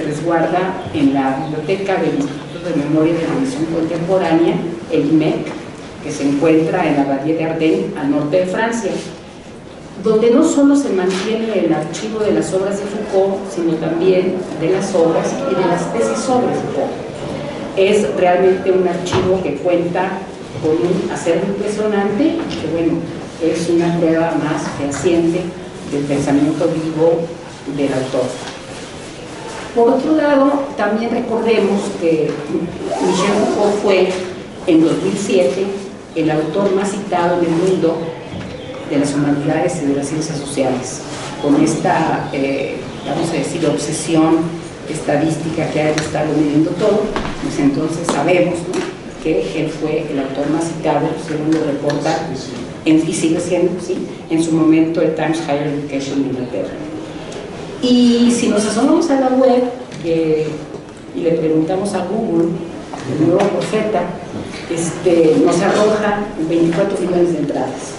se resguarda en la biblioteca del Instituto de Memoria de la Edición Contemporánea, el IMEC, que se encuentra en la Abadía de Ardennes, al norte de Francia, donde no solo se mantiene el archivo de las obras de Foucault, sino también de las obras y de las tesis sobre Foucault. Es realmente un archivo que cuenta con un acervo impresionante y que, bueno, es una prueba más fehaciente del pensamiento vivo del autor. Por otro lado, también recordemos que Michel Foucault fue en 2007 el autor más citado en el mundo de las humanidades y de las ciencias sociales, con esta, eh, vamos a decir, obsesión estadística que ha estado midiendo todo, pues entonces sabemos que él fue el autor más citado, según lo reporta, en, y sigue siendo, ¿sí? en su momento el Times Higher Education de Inglaterra. Y si nos asomamos a la web y le preguntamos a Google, el nuevo profeta, este, nos arroja 24 millones de entradas.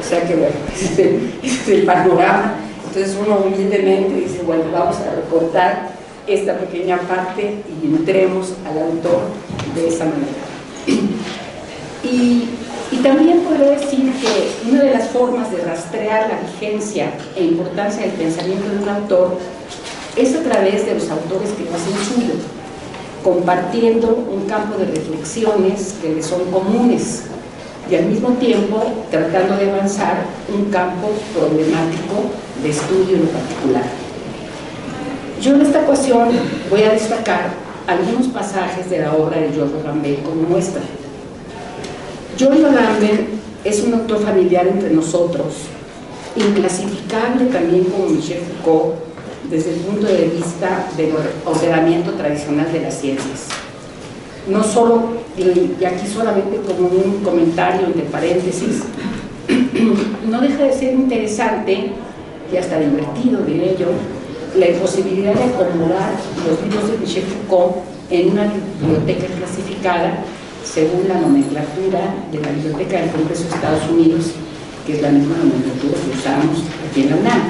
O sea que bueno, este, es el panorama. Entonces uno humildemente dice, bueno, vamos a recortar esta pequeña parte y entremos al autor de esa manera. Y, y también podría decir que una de las formas de rastrear la vigencia e importancia del pensamiento de un autor es a través de los autores que lo hacen suyo, compartiendo un campo de reflexiones que le son comunes y al mismo tiempo tratando de avanzar un campo problemático de estudio en particular. Yo en esta ocasión voy a destacar algunos pasajes de la obra de George Agamben como muestra. George Agamben es un autor familiar entre nosotros, inclasificable también como Michel Foucault desde el punto de vista del ordenamiento tradicional de las ciencias. No solo, y aquí solamente como un comentario entre paréntesis, no deja de ser interesante y hasta divertido, diré yo, la imposibilidad de acomodar los libros de Michel Foucault en una biblioteca clasificada según la nomenclatura de la Biblioteca del Congreso de Estados Unidos, que es la misma nomenclatura que usamos aquí en la UNAM.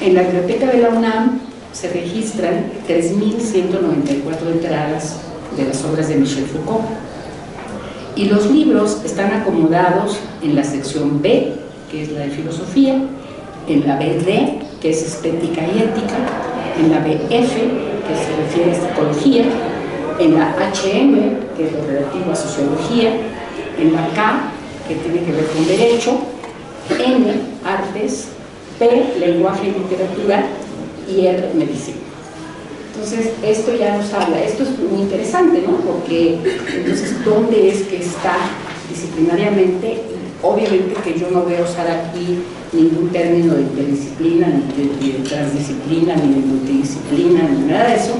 En la biblioteca de la UNAM se registran 3.194 entradas de las obras de Michel Foucault. Y los libros están acomodados en la sección B, que es la de filosofía, en la BD, que es estética y ética, en la BF, que se refiere a psicología, en la HM, que es lo relativo a sociología, en la K, que tiene que ver con derecho, N, artes, P, lenguaje y literatura, y R, medicina. Entonces, esto ya nos habla, esto es muy interesante, ¿no? Porque, entonces, ¿dónde es que está disciplinariamente? Obviamente que yo no voy a usar aquí ningún término de interdisciplina, ni de, transdisciplina, ni de multidisciplina, ni nada de eso,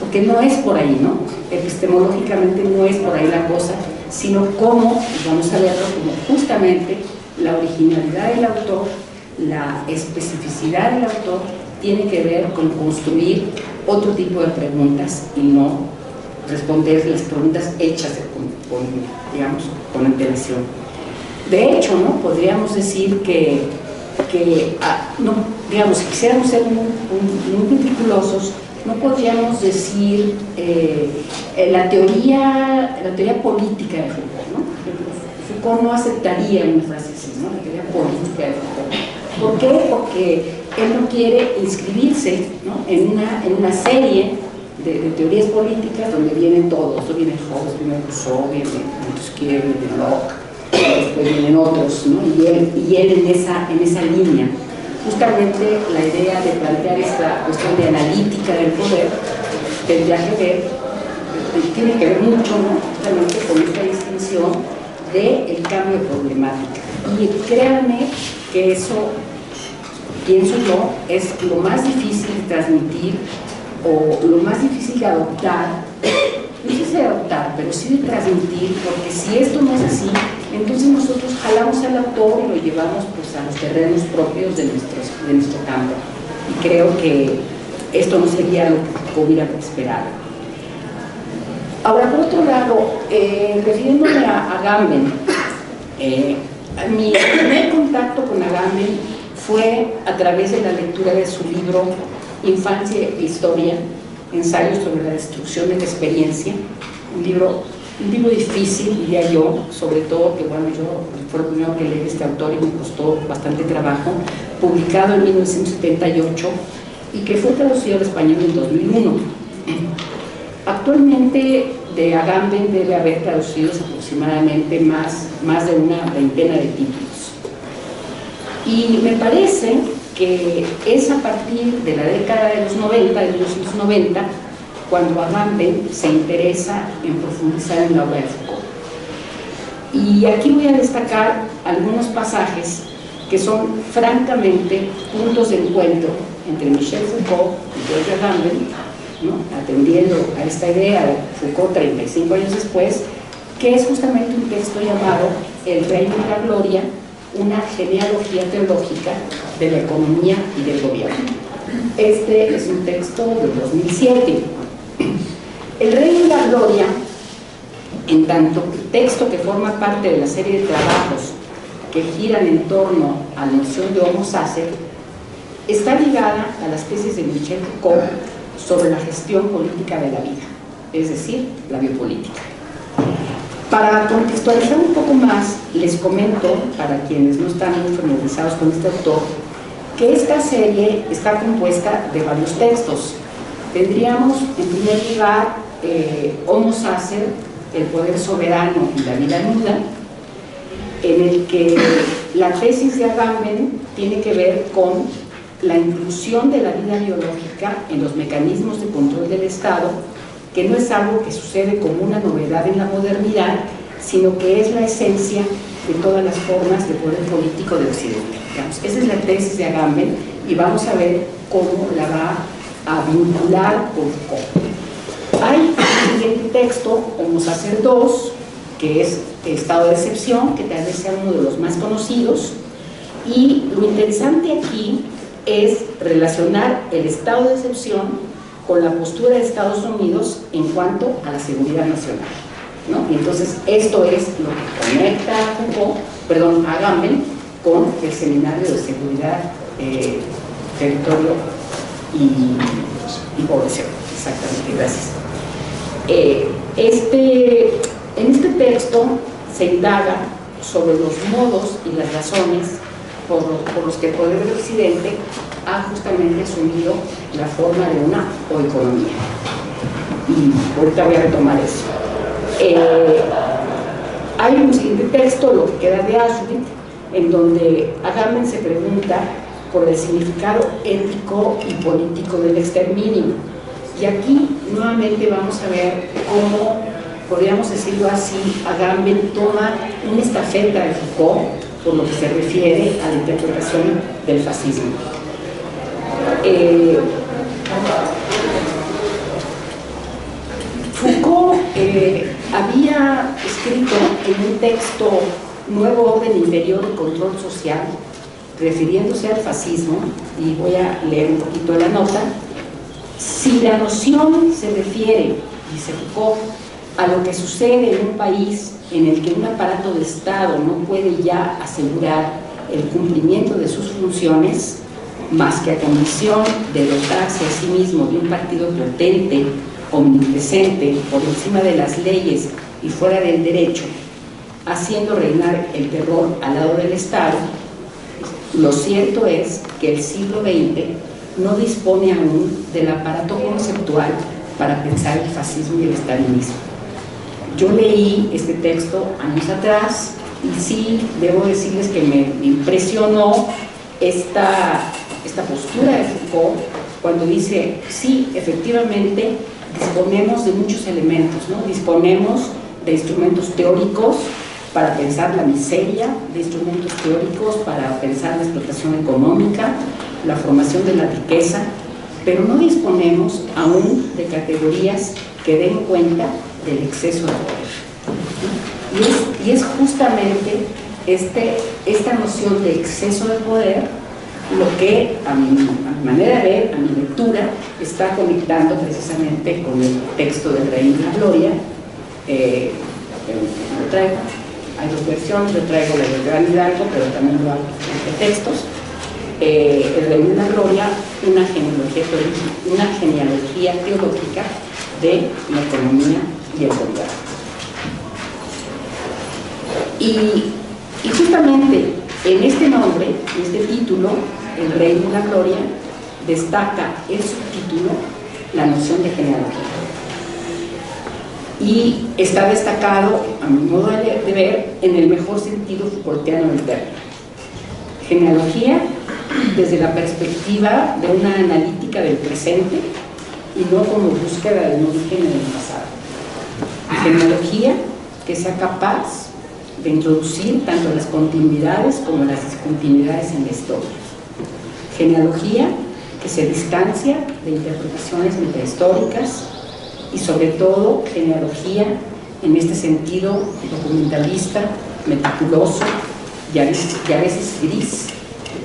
porque no es por ahí, ¿no? Epistemológicamente no es por ahí la cosa, sino cómo, vamos a verlo como justamente la originalidad del autor, la especificidad del autor, tiene que ver con construir otro tipo de preguntas y no responder las preguntas hechas con, digamos, con antelación. De hecho, ¿no? podríamos decir que, que ah, no, digamos, si quisiéramos ser muy, meticulosos, no podríamos decir eh, la, teoría, la teoría política de Foucault. ¿no? Foucault no aceptaría una frase así, ¿no? la teoría política de Foucault. ¿Por qué? Porque él no quiere inscribirse en, una, en una serie de, teorías políticas donde vienen todos, viene Hobbes, viene Rousseau, viene Montesquieu, viene Locke, después vienen otros, ¿no? y, él, y en esa, en esa línea. Justamente la idea de plantear esta cuestión de analítica del poder tendría que ver, tiene que ver mucho justamente con esta distinción del cambio de problemática. Y créanme que eso pienso yo, es lo más difícil de transmitir o lo más difícil de adoptar, de adoptar, pero sí de transmitir, porque si esto no es así, entonces nosotros jalamos al autor y lo llevamos pues, a los terrenos propios de, de nuestro campo. Y creo que esto no sería lo que hubiera esperado. Ahora, por otro lado, eh, refiriéndome a Agamben, eh, mi primer contacto con Agamben fue a través de la lectura de su libro Infancia e Historia, Ensayo sobre la destrucción de la experiencia, un libro, un libro difícil, diría yo, sobre todo que bueno, yo fue el primero que leí este autor y me costó bastante trabajo, publicado en 1978 y que fue traducido al español en 2001. Actualmente de Agamben debe haber traducidos aproximadamente más, más de una veintena de títulos. Y me parece que es a partir de la década de los 90, de los 90, cuando Agamben se interesa en profundizar en la obra de Foucault. Y aquí voy a destacar algunos pasajes que son francamente puntos de encuentro entre Michel Foucault y George Agamben, atendiendo a esta idea de Foucault 35 años después, que es justamente un texto llamado El Reino y la Gloria, una genealogía teológica de la economía y del gobierno. Este es un texto del 2007. El Reino y la Gloria, en tanto texto que forma parte de la serie de trabajos que giran en torno a la noción de Homo sacer, está ligada a las tesis de Michel Foucault sobre la gestión política de la vida, es decir, la biopolítica. Para contextualizar un poco más, les comento, para quienes no están muy familiarizados con este autor, que esta serie está compuesta de varios textos. Tendríamos, en primer lugar, eh, Homo Sacer, el poder soberano y la vida nuda, en el que la tesis de Agamben tiene que ver con la inclusión de la vida biológica en los mecanismos de control del Estado, que no es algo que sucede como una novedad en la modernidad, sino que es la esencia de todas las formas de poder político de Occidente. esa es la tesis de Agamben y vamos a ver cómo la va a vincular con Foucault. Hay un siguiente texto, Vamos a hacer dos, que es Estado de excepción, que tal vez sea uno de los más conocidos, y lo interesante aquí es relacionar el estado de excepción con la postura de Estados Unidos en cuanto a la seguridad nacional. Y entonces esto es lo que conecta a Foucault, perdón, a Gamben con el seminario de seguridad, eh, territorio y, población. Exactamente, gracias. Eh, este, en este texto se indaga sobre los modos y las razones por, los que el poder del Occidente ha justamente asumido la forma de una economía. Y ahorita voy a retomar eso. Eh, hay un siguiente texto, lo que queda de Auschwitz, en donde Agamben se pregunta por el significado ético y político del exterminio. Y aquí nuevamente vamos a ver cómo, podríamos decirlo así, Agamben toma una estafeta de Foucault por lo que se refiere a la interpretación del fascismo. Eh, Foucault eh, había escrito en un texto Nuevo Orden Interior y Control Social, refiriéndose al fascismo, y voy a leer un poquito la nota, si la noción se refiere, dice Foucault, a lo que sucede en un país en el que un aparato de Estado no puede ya asegurar el cumplimiento de sus funciones, más que a condición de dotarse a sí mismo de un partido potente, omnipresente, por encima de las leyes y fuera del derecho, haciendo reinar el terror al lado del Estado, lo cierto es que el siglo XX no dispone aún del aparato conceptual para pensar el fascismo y el estalinismo. Yo leí este texto años atrás y sí, debo decirles que me impresionó esta, esta postura de Foucault cuando dice, sí, efectivamente, disponemos de muchos elementos, ¿no? disponemos de instrumentos teóricos para pensar la miseria, de instrumentos teóricos para pensar la explotación económica, la formación de la riqueza, pero no disponemos aún de categorías que den cuenta del exceso de poder. Y es, justamente este, esta noción de exceso de poder lo que a mi, manera de ver, a mi lectura, está conectando precisamente con el texto del Rey de la Gloria. Eh, lo traigo, hay dos versiones, yo traigo la del Gran Hidalgo, pero también lo hago en textos. eh, el reino de la gloria una genealogía, una genealogía teológica de la economía y el gobierno. Y, y justamente en este nombre, en este título, el reino de la gloria, destaca el subtítulo la noción de genealogía. Y está destacado, a mi modo de ver, en el mejor sentido Foucaultiano del término. Genealogía desde la perspectiva de una analítica del presente y no como búsqueda del origen en el pasado. Genealogía que sea capaz de introducir tanto las continuidades como las discontinuidades en la historia. Genealogía que se distancia de interpretaciones metahistóricas y sobre todo genealogía en este sentido documentalista, meticuloso y a veces gris,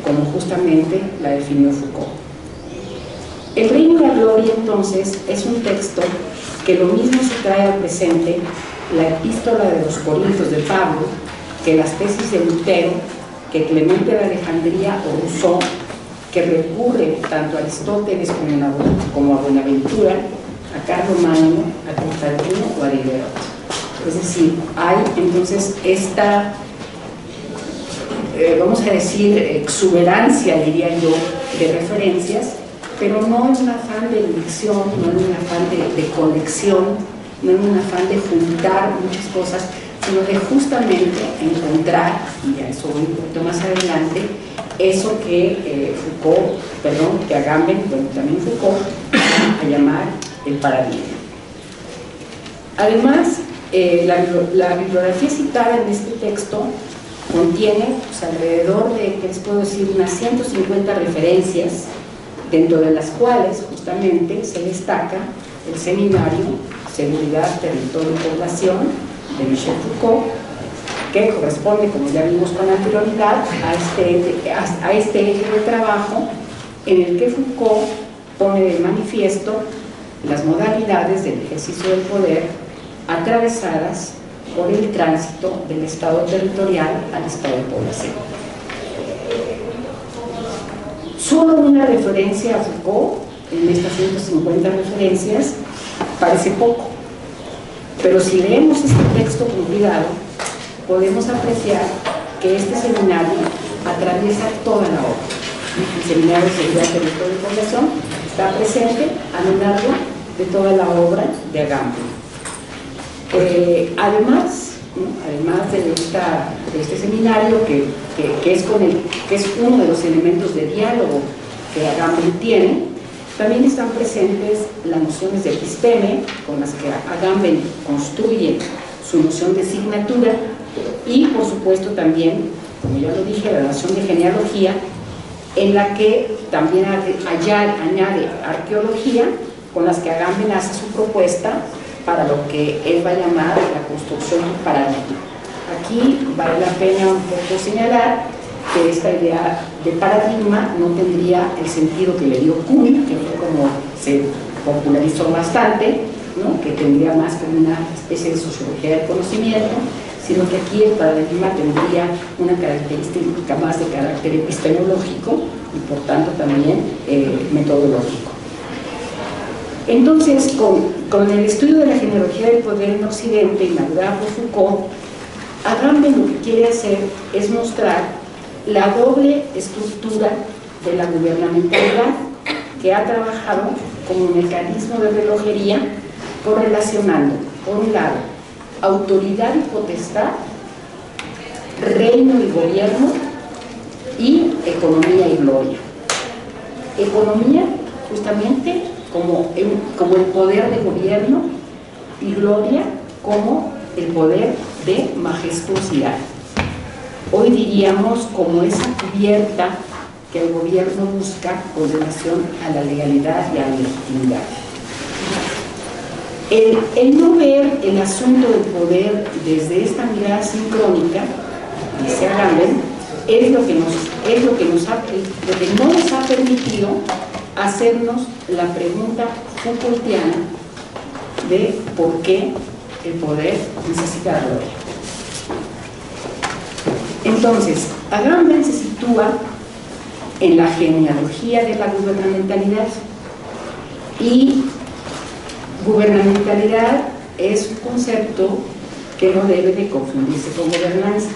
como justamente la definió Foucault. El Reino de la Gloria, entonces, es un texto que lo mismo se trae al presente la epístola de los Corintios de Pablo que las tesis de Lutero, que Clemente de Alejandría o Rousseau, que recurre tanto a Aristóteles como a Buenaventura, a Carlos Magno, a Constantino o a Diderot. Es decir, hay entonces esta eh, vamos a decir, exuberancia, diría yo, de referencias, pero no en un afán de elección, no en un afán de, conexión, no en un afán de juntar muchas cosas, sino de justamente encontrar, y a eso voy un poquito más adelante, eso que eh, Foucault, perdón, que Agamben, bueno, también Foucault, a llamar el paradigma. Además, eh, la, bibliografía citada en este texto contiene pues, alrededor de, ¿qué les puedo decir?, unas 150 referencias, dentro de las cuales justamente se destaca el seminario Seguridad, Territorio y Población de Michel Foucault, que corresponde, como ya vimos con anterioridad, a este, a este eje de trabajo en el que Foucault pone de manifiesto las modalidades del ejercicio del poder atravesadas por el tránsito del estado territorial al estado de población. Solo una referencia a Foucault en estas 150 referencias parece poco, pero si leemos este texto con cuidado, podemos apreciar que este seminario atraviesa toda la obra. El seminario de seguridad territorio y población está presente a lo largo de toda la obra de Agamben. Eh, además, además de, este seminario, que, es con el, que es uno de los elementos de diálogo que Agamben tiene, también están presentes las nociones de episteme, con las que Agamben construye su noción de signatura, y por supuesto también, como ya lo dije, la noción de genealogía, en la que también añade arqueología, con las que Agamben hace su propuesta para lo que él va a llamar la construcción paradigma. Aquí vale la pena un poco señalar que esta idea de paradigma no tendría el sentido que le dio Kuhn, que fue como se popularizó bastante, ¿no? que tendría más como una especie de sociología del conocimiento, sino que aquí el paradigma tendría una característica más de carácter epistemológico y por tanto también eh, metodológico. Entonces, con, el estudio de la genealogía del poder en Occidente, inaugurado por Foucault, Agamben lo que quiere hacer es mostrar la doble estructura de la gubernamentalidad que ha trabajado como mecanismo de relojería correlacionando, por un lado, autoridad y potestad, reino y gobierno y economía y gloria. Economía, justamente, como el, como el poder de gobierno y gloria como el poder de majestuosidad. Hoy diríamos como esa cubierta que el gobierno busca con relación a la legalidad y a la legitimidad. El, no ver el asunto del poder desde esta mirada sincrónica, dice Agamben, es lo que, nos, es lo que, nos ha, lo que no nos ha permitido hacernos la pregunta Foucaultiana de por qué el poder necesita la gloria. Entonces, Agamben se sitúa en la genealogía de la gubernamentalidad. Y gubernamentalidad es un concepto que no debe de confundirse con gobernanza.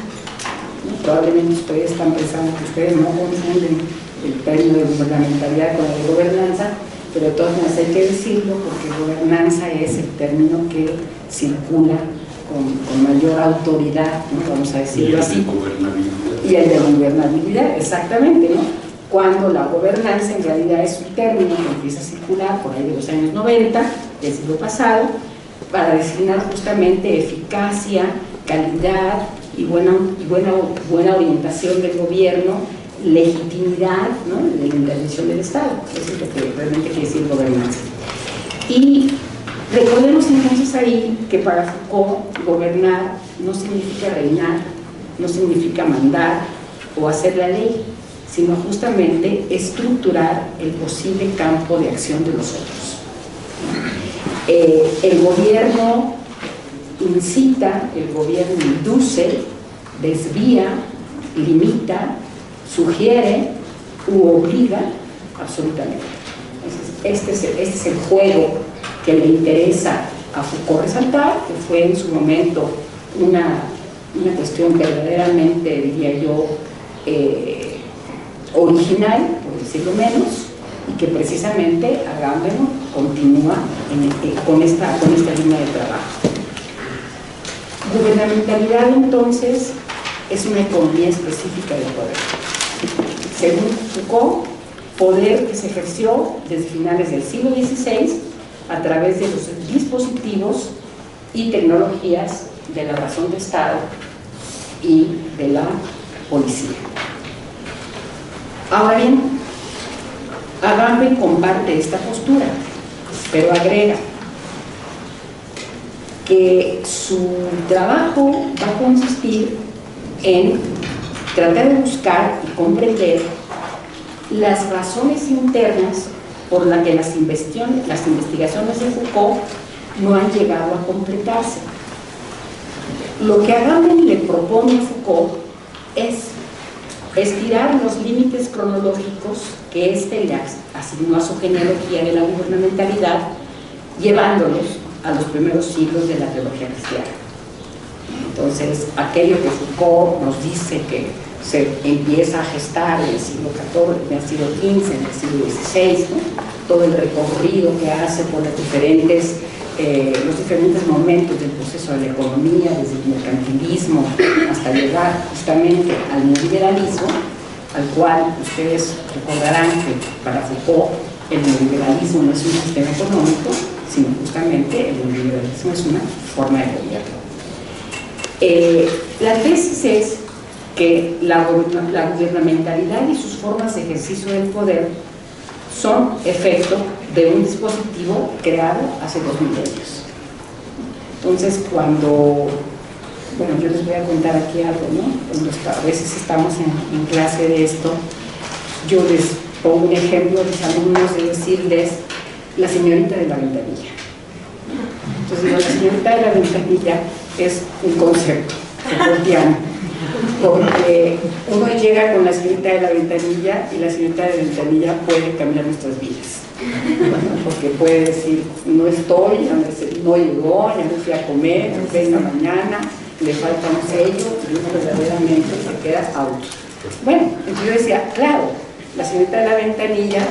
Probablemente ustedes están pensando que ustedes no confunden el término de gubernamentalidad con el de gobernanza, pero de todas maneras hay que decirlo porque gobernanza es el término que circula con, mayor autoridad, vamos a decirlo así. Y el de gobernabilidad, exactamente, ¿no? Cuando la gobernanza en realidad es un término que empieza a circular por ahí de los años 90 del siglo pasado, para designar justamente eficacia, calidad y buena, y buena, buena orientación del gobierno, legitimidad ¿no? de la intervención del Estado. Eso es lo que realmente quiere decir gobernanza. Y recordemos entonces ahí que para Foucault gobernar no significa reinar, no significa mandar o hacer la ley, sino justamente estructurar el posible campo de acción de los otros. Eh, el gobierno incita, el gobierno induce, desvía, limita, sugiere u obliga absolutamente. Este es, el, este es el juego que le interesa a Foucault resaltar, que fue en su momento una, una cuestión verdaderamente, diría yo, eh, original, por decirlo menos, y que precisamente Agamben continúa eh, con, esta, con esta línea de trabajo. Gubernamentalidad entonces es una economía específica del poder. Según Foucault, poder que se ejerció desde finales del siglo XVI a través de los dispositivos y tecnologías de la razón de Estado y de la policía. Ahora bien, Agamben comparte esta postura, pero agrega que su trabajo va a consistir en tratar de buscar y comprender las razones internas por las que las investigaciones, las investigaciones de Foucault no han llegado a completarse. Lo que Agamben le propone a Foucault es estirar los límites cronológicos que éste le asignó a su genealogía de la gubernamentalidad, llevándolos a los primeros siglos de la teología cristiana. Entonces, aquello que Foucault nos dice que se empieza a gestar en el siglo XIV, en el siglo XV, en el siglo XVI, todo el recorrido que hace por los diferentes, eh, los diferentes momentos del proceso de la economía, desde el mercantilismo hasta llegar justamente al neoliberalismo, al cual ustedes recordarán que para Foucault el neoliberalismo no es un sistema económico, sino justamente el neoliberalismo es una forma de gobierno. Eh, la tesis es que la, la, gubernamentalidad y sus formas de ejercicio del poder son efecto de un dispositivo creado hace dos milenios. Entonces, cuando bueno, yo les voy a contar aquí algo, ¿no? A veces estamos en, clase de esto, yo les pongo un ejemplo a mis alumnos de decirles la señorita de la ventanilla. Entonces, la señorita de la ventanilla es un concepto cotidiano, porque uno llega con la señorita de la ventanilla y la señorita de la ventanilla puede cambiar nuestras vidas. Porque puede decir, no estoy, no llegó, ya no fui a comer, venga mañana, le falta un y uno verdaderamente se queda auto. Bueno, entonces yo decía, claro, la señorita de la ventanilla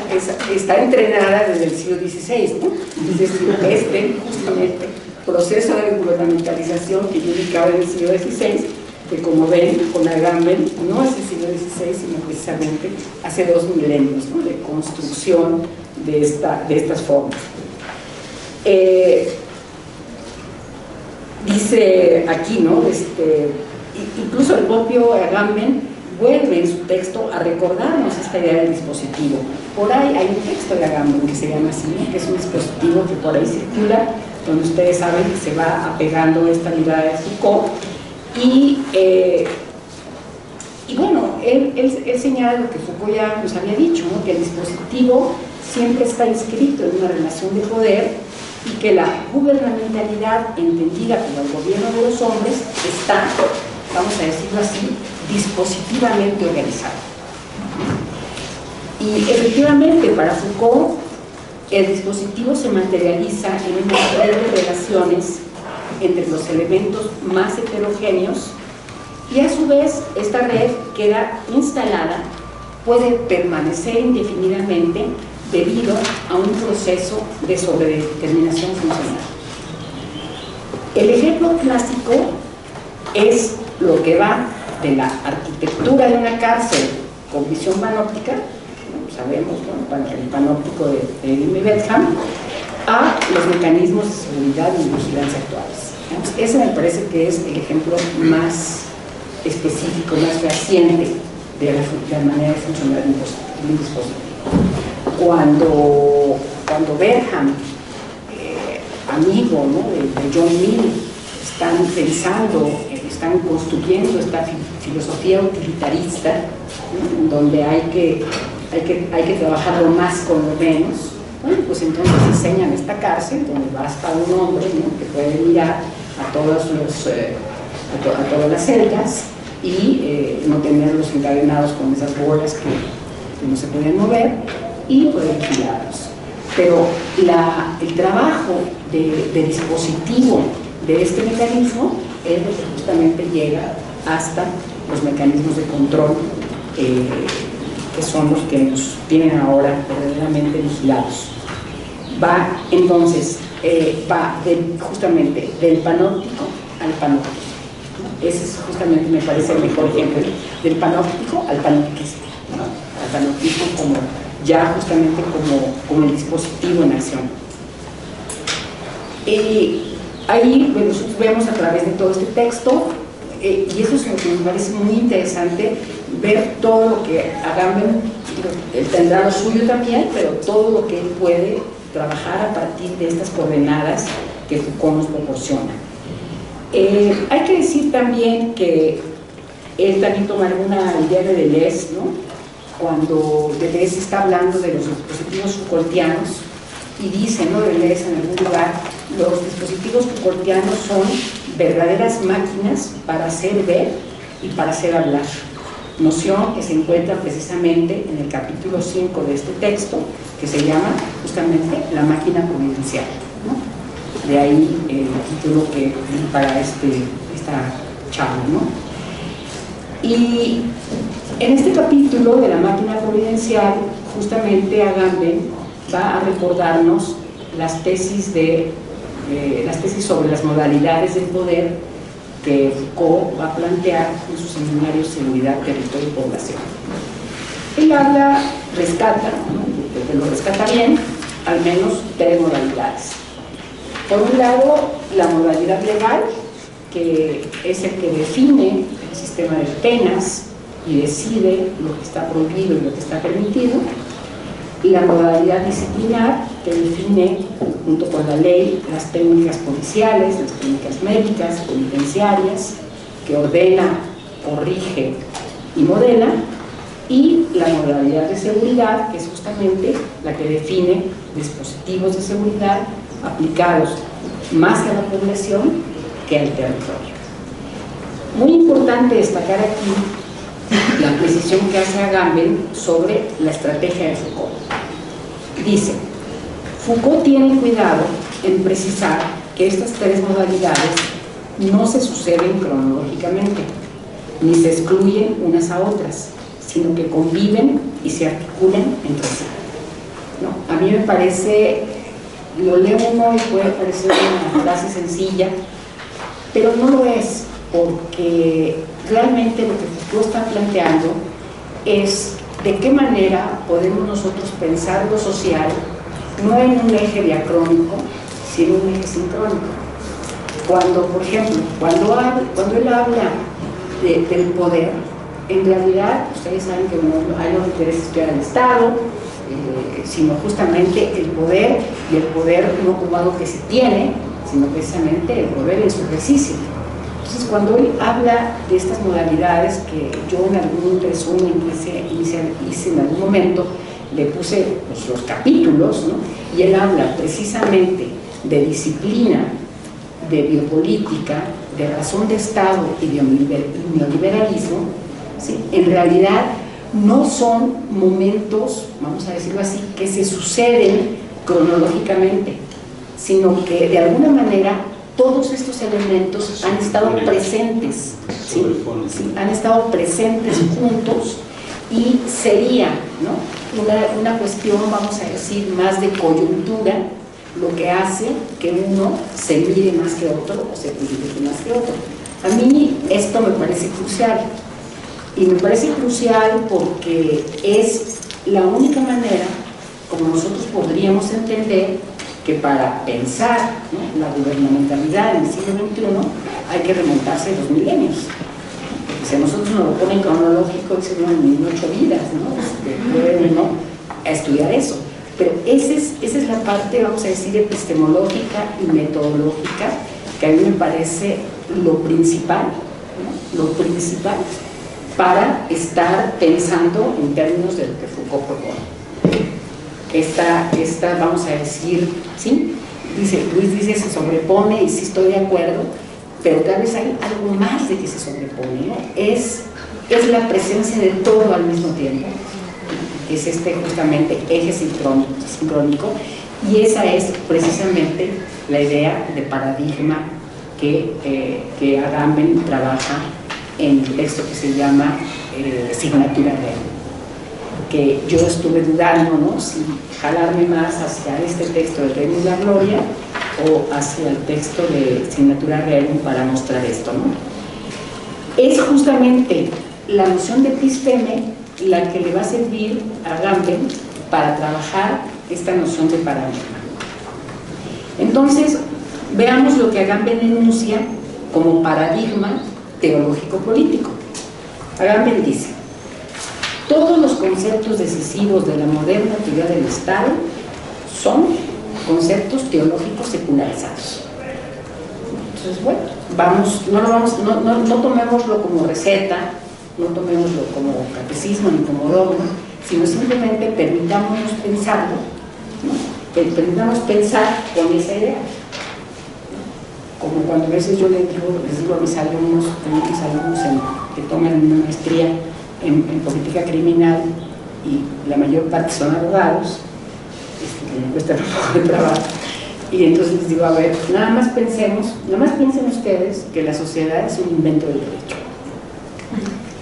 está entrenada desde el siglo XVI, ¿no? Es decir, este justamente proceso de gubernamentalización que yo indicaba en el siglo XVI, que como ven con Agamben no es el siglo XVI, sino precisamente hace dos milenios de construcción de, esta, de estas formas. Eh, dice aquí, ¿no? Este, incluso el propio Agamben vuelve en su texto a recordarnos esta idea del dispositivo. Por ahí hay un texto de Agamben que se llama así, que es un dispositivo que por ahí circula, donde ustedes saben que se va apegando esta mirada de Foucault. Y, eh, y bueno, él, él, señala lo que Foucault ya nos había dicho, que el dispositivo siempre está inscrito en una relación de poder y que la gubernamentalidad entendida como el gobierno de los hombres está, vamos a decirlo así, dispositivamente organizada. Y efectivamente, para Foucault, el dispositivo se materializa en una red de relaciones entre los elementos más heterogéneos y a su vez esta red queda instalada, puede permanecer indefinidamente debido a un proceso de sobredeterminación funcional. El ejemplo clásico es lo que va de la arquitectura de una cárcel con visión panóptica, sabemos, ¿no? el panóptico de, de Betham, a los mecanismos de seguridad y vigilancia actuales. Ese me parece que es el ejemplo más específico, más reciente de la, manera de funcionar un dispositivo. Cuando, cuando Berham, eh, amigo de, John Mill, están pensando, están construyendo esta filosofía utilitarista, donde hay que, hay, que, hay que trabajar lo más con lo menos, pues entonces diseñan esta cárcel donde basta un hombre que puede mirar eh, a, todas las celdas y eh, no tenerlos encadenados con esas bolas que, no se pueden mover y poder vigilarlos. Pero el trabajo de, dispositivo de este mecanismo es lo que justamente llega hasta los mecanismos de control eh, que son los que nos tienen ahora verdaderamente vigilados. Va entonces, eh, va justamente del panóptico al panóptico. Ese es justamente, me parece, el mejor ejemplo, del panóptico al panóptico, al panóptico como ya justamente como, como el dispositivo en acción. Y ahí nosotros vemos a través de todo este texto, eh, y eso es lo que me parece muy interesante, ver todo lo que Agamben, él tendrá lo suyo también, pero todo lo que él puede trabajar a partir de estas coordenadas que Foucault nos proporciona. Eh, hay que decir también que él también toma alguna idea de Deleuze, ¿no? cuando Deleuze está hablando de los dispositivos Foucaultianos y dice, ¿no? Deleuze en algún lugar, los dispositivos Foucaultianos son verdaderas máquinas para hacer ver y para hacer hablar noción que se encuentra precisamente en el capítulo 5 de este texto, que se llama justamente la máquina providencial. De ahí el título que para este, esta charla. Y en este capítulo de la máquina providencial, justamente Agamben va a recordarnos las tesis, de, eh, las tesis sobre las modalidades del poder que Foucault va a plantear en su seminario Seguridad, Territorio y Población. Él habla, rescata, ¿no? lo rescata bien, al menos tres modalidades. Por un lado, la modalidad legal, que es el que define el sistema de penas y decide lo que está prohibido y lo que está permitido y la modalidad disciplinar que define junto con la ley las técnicas policiales, las técnicas médicas, penitenciarias, que ordena, corrige y modela, y la modalidad de seguridad, que es justamente la que define dispositivos de seguridad aplicados más a la población que al territorio. Muy importante destacar aquí la precisión que hace Agamben sobre la estrategia de Foucault. Dice, Foucault tiene cuidado en precisar que estas tres modalidades no se suceden cronológicamente, ni se excluyen unas a otras, sino que conviven y se articulan entre sí. a mí me parece, lo leo uno y puede parecer una frase sencilla, pero no lo es, porque realmente lo que Foucault está planteando es de qué manera podemos nosotros pensar lo social no en un eje diacrónico, sino en un eje sincrónico. Cuando, por ejemplo, cuando, él habla del poder, en realidad, ustedes saben que hay los intereses que del Estado, eh, sino justamente el poder, y el poder no algo que se tiene, sino precisamente el poder en su ejercicio. Entonces, cuando él habla de estas modalidades que yo en algún resumen hice, hice en algún momento, le puse pues, los capítulos, y él habla precisamente de disciplina, de biopolítica, de razón de Estado y de neoliberalismo, en realidad no son momentos, vamos a decirlo así, que se suceden cronológicamente, sino que de alguna manera todos estos elementos han estado presentes, han estado presentes juntos y sería una, una cuestión, vamos a decir, más de coyuntura, lo que hace que uno se mire más que otro o se privilegie más que otro. A mí esto me parece crucial. Y me parece crucial porque es la única manera como nosotros podríamos entender que para pensar la gubernamentalidad en el siglo XXI hay que remontarse a los milenios. Si a nosotros nos lo ponen cronológico, no, en ocho vidas, ¿no? Este, uno a estudiar eso. Pero esa es, esa es la parte, vamos a decir, epistemológica y metodológica que a mí me parece lo principal, lo principal para estar pensando en términos de lo que Foucault propone. Esta, esta, vamos a decir, ¿sí? Dice, Luis dice se sobrepone y sí estoy de acuerdo, pero tal vez hay algo más de que se sobrepone, es, es la presencia de todo al mismo tiempo, es este justamente eje sincrónico, y esa es precisamente la idea de paradigma que, eh, que trabaja en el texto que se llama eh, Signatura Real. Que yo estuve dudando ¿no? si jalarme más hacia este texto de Reino de la Gloria o hacia el texto de Signatura Real para mostrar esto. ¿no? Es justamente la noción de episteme la que le va a servir a Agamben para trabajar esta noción de paradigma. Entonces, veamos lo que Agamben enuncia como paradigma teológico-político. Agamben dice, todos los conceptos decisivos de la moderna actividad del Estado son conceptos teológicos secularizados. Entonces, bueno, vamos, no, lo vamos, no, no, no tomémoslo como receta, no tomémoslo como catecismo ni como dogma, sino simplemente permitámonos pensarlo, ¿no? permitamos pensar con esa idea como cuando a veces yo les digo, les digo a mis alumnos, a mis alumnos que toman una maestría en, política criminal y la mayor parte son abogados, este, que me cuesta un poco de trabajo, y entonces les digo, a ver, nada más pensemos, nada más piensen ustedes que la sociedad es un invento del derecho.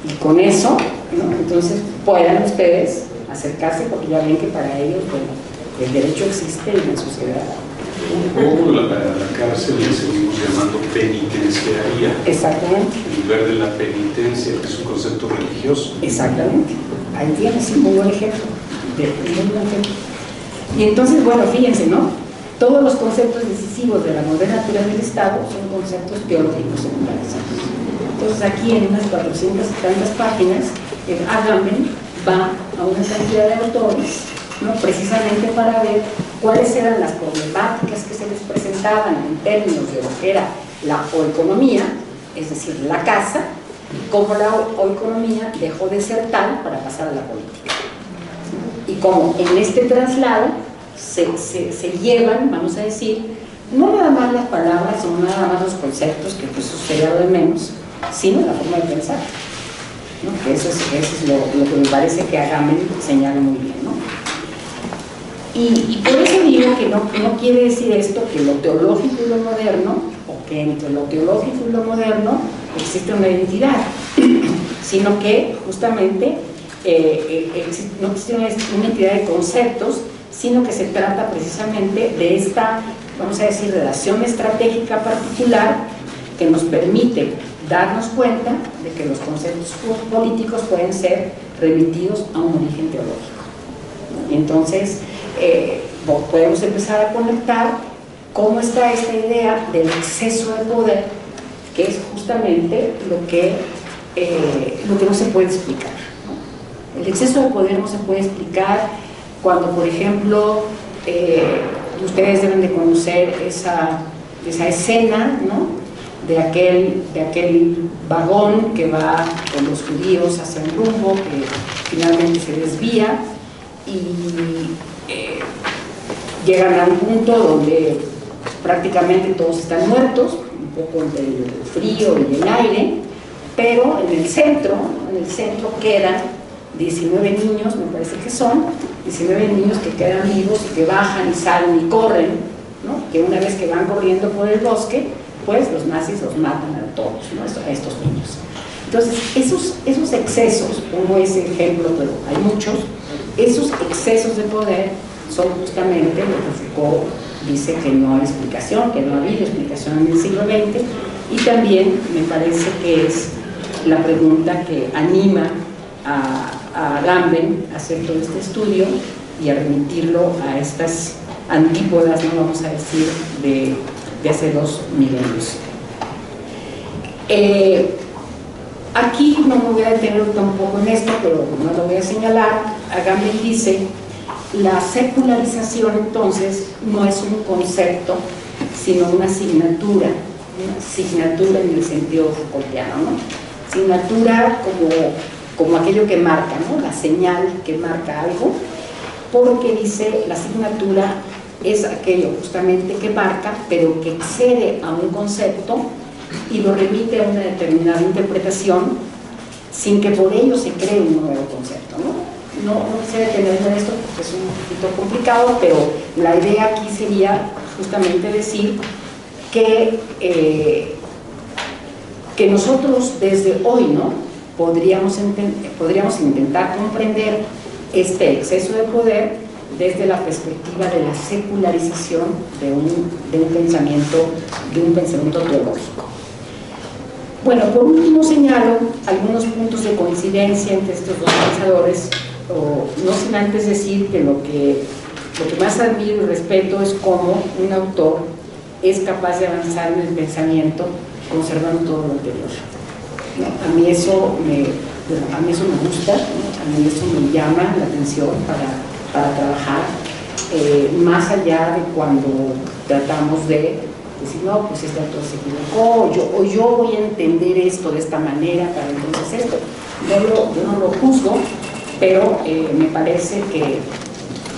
Y con eso, entonces puedan ustedes acercarse, porque ya ven que para ellos, bueno, el derecho existe en la sociedad o la, la cárcel le seguimos llamando penitenciaría. Exactamente. En lugar de la penitencia, que es un concepto religioso. Exactamente. Ahí tienes un buen ejemplo. Y entonces, bueno, fíjense, ¿no? Todos los conceptos decisivos de la moderna naturaleza del Estado son conceptos teológicos secularizados. Entonces aquí en unas 400 y tantas páginas, el Agamben va a una cantidad de autores precisamente para ver cuáles eran las problemáticas que se les presentaban en términos de lo que era la oeconomía, es decir, la casa, y cómo la oeconomía dejó de ser tal para pasar a la política. Y cómo en este traslado se, se, llevan, vamos a decir, no nada más las palabras o nada más los conceptos, que pues sería lo de menos, sino la forma de pensar. eso es, lo, que me parece que Agamben señala muy bien. ¿no? Y, por eso digo que no, no quiere decir esto que lo teológico y lo moderno, o que entre lo teológico y lo moderno existe una identidad, sino que justamente eh, eh, no existe una, una entidad de conceptos, sino que se trata precisamente de esta, vamos a decir, relación estratégica particular que nos permite darnos cuenta de que los conceptos políticos pueden ser remitidos a un origen teológico. Entonces, eh, podemos empezar a conectar cómo está esta idea del exceso de poder, que es justamente lo que, eh, lo que no se puede explicar. El exceso de poder no se puede explicar cuando, por ejemplo, eh, ustedes deben de conocer esa, esa escena, ¿no? de aquel, de aquel vagón que va con los judíos hacia un rumbo que finalmente se desvía y eh, llegan a un punto donde prácticamente todos están muertos, un poco entre el frío y el aire, pero en el centro, en el centro quedan 19 niños, me parece que son, 19 niños que quedan vivos y que bajan y salen y corren, ¿no? que una vez que van corriendo por el bosque, pues los nazis los matan a todos, ¿no? a estos niños. Entonces, esos, esos excesos, pongo ese ejemplo, pero hay muchos, esos excesos de poder son justamente lo que Foucault dice que no hay explicación, que no ha habido explicación en el siglo XX, y también me parece que es la pregunta que anima a, a Gamben a hacer todo este estudio y a remitirlo a estas antípodas, no vamos a decir, de, hace dos milenios. Eh, aquí no me voy a detener tampoco en esto, pero no lo voy a señalar. Agamben dice, la secularización entonces no es un concepto, sino una asignatura, una asignatura en el sentido Foucaultiano, ¿no? Asignatura como, como aquello que marca, ¿no? La señal que marca algo, porque dice la asignatura es aquello justamente que marca, pero que excede a un concepto y lo remite a una determinada interpretación sin que por ello se cree un nuevo concepto. No, no, no detenerme en esto porque es un poquito complicado, pero la idea aquí sería justamente decir que, eh, que nosotros desde hoy ¿no? podríamos, podríamos intentar comprender este exceso de poder desde la perspectiva de la secularización de un, de un pensamiento, de un pensamiento teológico. Bueno, por último señalo algunos puntos de coincidencia entre estos dos pensadores, o, no sin antes decir que lo, que lo que más admiro y respeto es cómo un autor es capaz de avanzar en el pensamiento conservando todo lo anterior. A, mí eso me, a mí eso me gusta, a mí eso me llama la atención para, para trabajar, eh, más allá de cuando tratamos de decir, no, pues este autor se equivocó, o yo, yo voy a entender esto de esta manera para entonces esto. Yo, lo, yo no lo juzgo, pero eh, me parece que,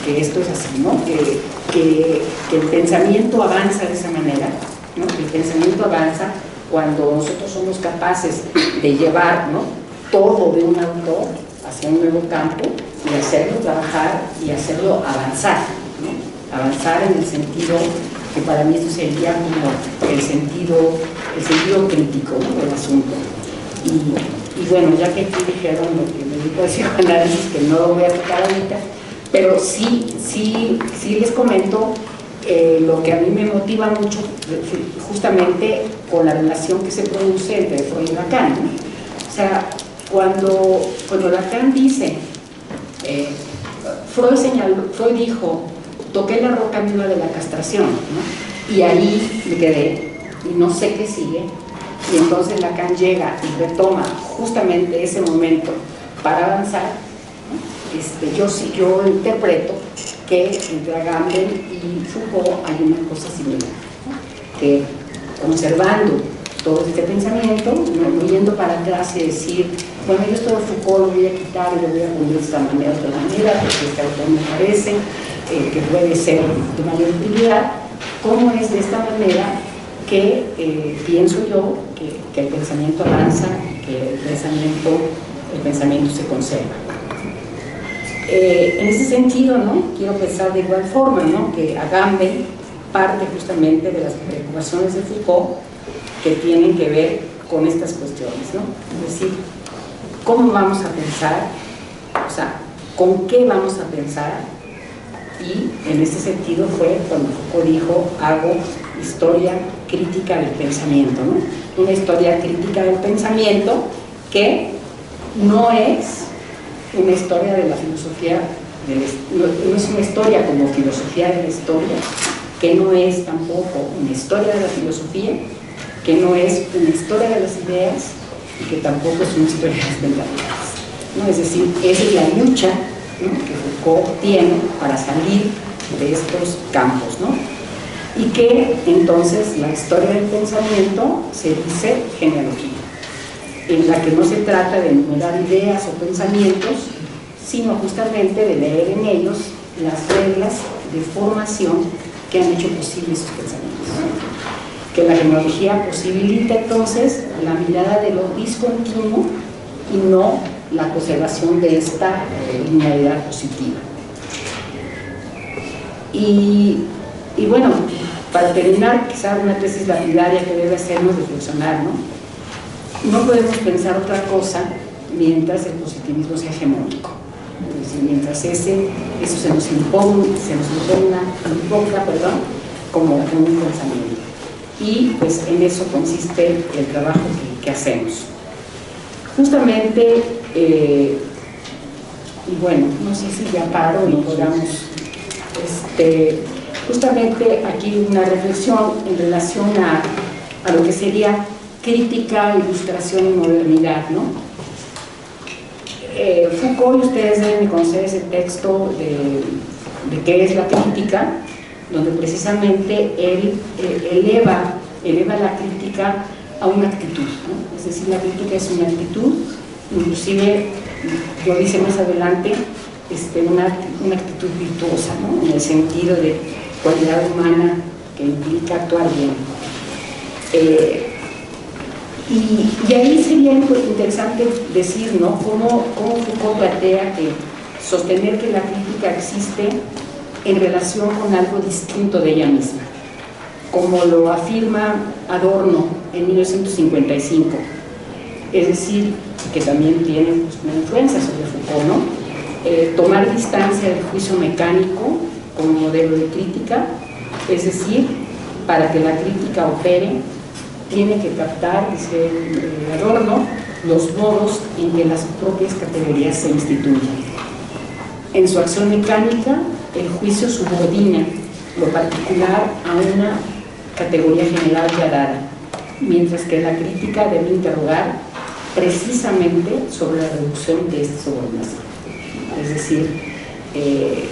que, esto es así, ¿no? Que, que, el pensamiento avanza de esa manera, ¿no? el pensamiento avanza cuando nosotros somos capaces de llevar ¿no? todo de un autor hacia un nuevo campo y hacerlo trabajar y hacerlo avanzar, avanzar en el sentido que para mí eso sería como el sentido, el sentido crítico del asunto. Y, y, bueno, ya que aquí dijeron lo que me dijo el psicoanálisis, que no voy a tocar ahorita, pero sí, sí, sí les comento eh, lo que a mí me motiva mucho, justamente con la relación que se produce entre Freud y Lacan. ¿no? O sea, cuando, cuando Lacan dice, eh, Freud, señaló, Freud dijo, toqué la roca viva de la castración, ¿no? y ahí me quedé, y no sé qué sigue, y entonces Lacan llega y retoma justamente ese momento para avanzar, este, yo, yo interpreto que entre Agamben y Foucault hay una cosa similar, que conservando todo este pensamiento, no yendo para atrás y decir, bueno, yo esto de Foucault lo voy a quitar y lo voy a poner de esta manera, de otra manera, porque este autor me parece, eh, que puede ser de mayor utilidad, cómo es de esta manera que eh, pienso yo que, que, el pensamiento avanza, que el pensamiento, el pensamiento se conserva. Eh, en ese sentido, ¿no? quiero pensar de igual forma ¿no? que Agamben parte justamente de las preocupaciones de Foucault que tienen que ver con estas cuestiones, ¿no? es decir, cómo vamos a pensar, o sea, con qué vamos a pensar y en ese sentido fue cuando Foucault dijo, hago historia crítica del pensamiento, ¿no? Una historia crítica del pensamiento que no es una historia de la filosofía, no es una historia como filosofía de la historia, que no es tampoco una historia de la filosofía, que no es una historia de las ideas y que tampoco es una historia de las mentalidades. ¿no? Es decir, es la lucha que Foucault tiene para salir de estos campos, ¿no? Y que entonces la historia del pensamiento se dice genealogía, en la que no se trata de enumerar ideas o pensamientos, sino justamente de leer en ellos las reglas de formación que han hecho posible esos pensamientos. Que la genealogía posibilita entonces la mirada de lo discontinuo y no la conservación de esta linealidad positiva. Y, y, bueno, para terminar, quizá una tesis lapidaria que debe hacernos reflexionar, ¿no? No podemos pensar otra cosa mientras el positivismo sea hegemónico. Es decir, mientras ese, eso se nos impone, se nos imponga, imponga, perdón, como un pensamiento. Y pues en eso consiste el trabajo que, que hacemos. Justamente, eh, y bueno, no sé si ya paro y podamos, este, justamente aquí una reflexión en relación a, a lo que sería crítica, ilustración y modernidad, ¿no? Eh, Foucault, ustedes deben conocer ese texto de, qué es la crítica, donde precisamente él eh, eleva, eleva la crítica a una actitud, es decir, la crítica es una actitud, inclusive, yo dice más adelante, este, una, una actitud virtuosa, ¿no? en el sentido de cualidad humana que implica actuar bien. Eh, y, y, ahí sería interesante decir, ¿no? Cómo, cómo Foucault plantea que sostener que la crítica existe en relación con algo distinto de ella misma, como lo afirma Adorno en 1955, es decir, que también tiene pues, una influencia sobre Foucault, ¿no? Eh, tomar distancia del juicio mecánico como modelo de crítica, es decir, para que la crítica opere, tiene que captar, dice Adorno, los modos en que las propias categorías se instituyen. En su acción mecánica, el juicio subordina lo particular a una categoría general ya dada, mientras que la crítica debe interrogar precisamente sobre la reducción de esta subordinación. Es decir, eh,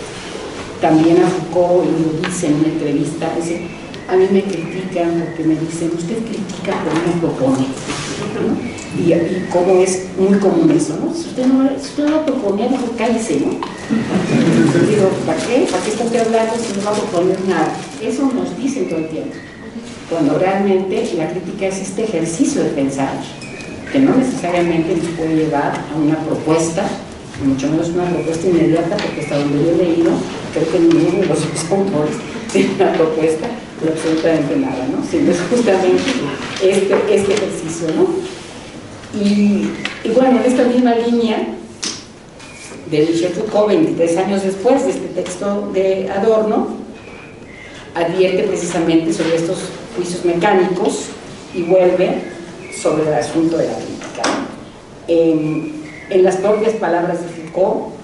también a Foucault, y lo dice en una entrevista, dice, a mí me critican porque me dicen, usted critica pero no propone. Y, y como es muy común eso, ¿no? Si usted no, si usted no propone, mejor cállese, ¿no? Digo, ¿para qué? ¿Para qué está usted hablando si no va a proponer nada? Eso nos dicen todo el tiempo. Cuando realmente la crítica es este ejercicio de pensar, que no necesariamente nos puede llevar a una propuesta, mucho menos una propuesta inmediata, porque hasta donde yo he leído, creo que ninguno de los autores tiene una propuesta absolutamente nada, ¿no? Es justamente este, este ejercicio, ¿no? Y, bueno, en esta misma línea de Michel Foucault, 23 años después de este texto de Adorno, advierte precisamente sobre estos juicios mecánicos y vuelve sobre el asunto de la crítica. En, en las propias palabras de Foucault,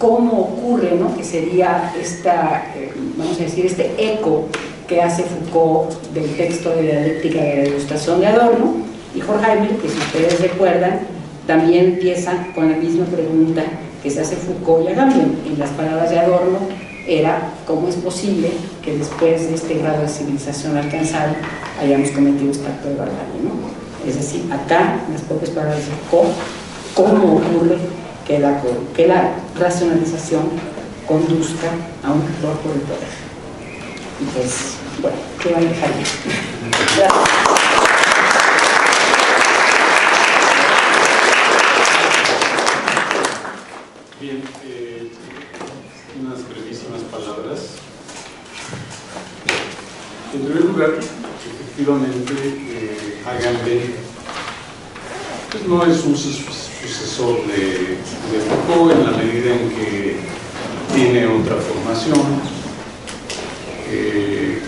cómo ocurre, ¿no? que sería esta, eh, vamos a decir, este eco que hace Foucault del texto de dialéctica de la ilustración de Adorno, y Horkheimer, que si ustedes recuerdan, también empieza con la misma pregunta que se hace Foucault y Agamben. En las palabras de Adorno era cómo es posible que después de este grado de civilización alcanzado hayamos cometido este acto de barbarie. ¿no? Es decir, acá, en las propias palabras de Foucault, cómo ocurre que la, que la racionalización conduzca a un por el poder. Y pues, bueno, ¿qué voy a dejar. Bien, eh, unas brevísimas palabras. En primer lugar, efectivamente, eh, Agamben pues no es un sucesor de, de, Foucault en la medida en que tiene otra formación. Eh,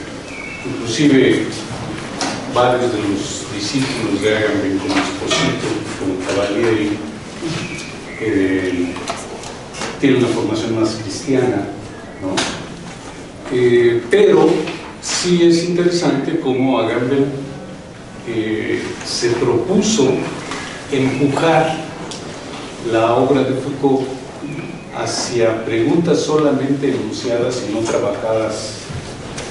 inclusive varios de los discípulos de Agamben como Esposito, como Cavalieri, eh, tiene una formación más cristiana, ¿no? Eh, pero sí es interesante cómo Agamben eh, se propuso empujar la obra de Foucault hacia preguntas solamente enunciadas y no trabajadas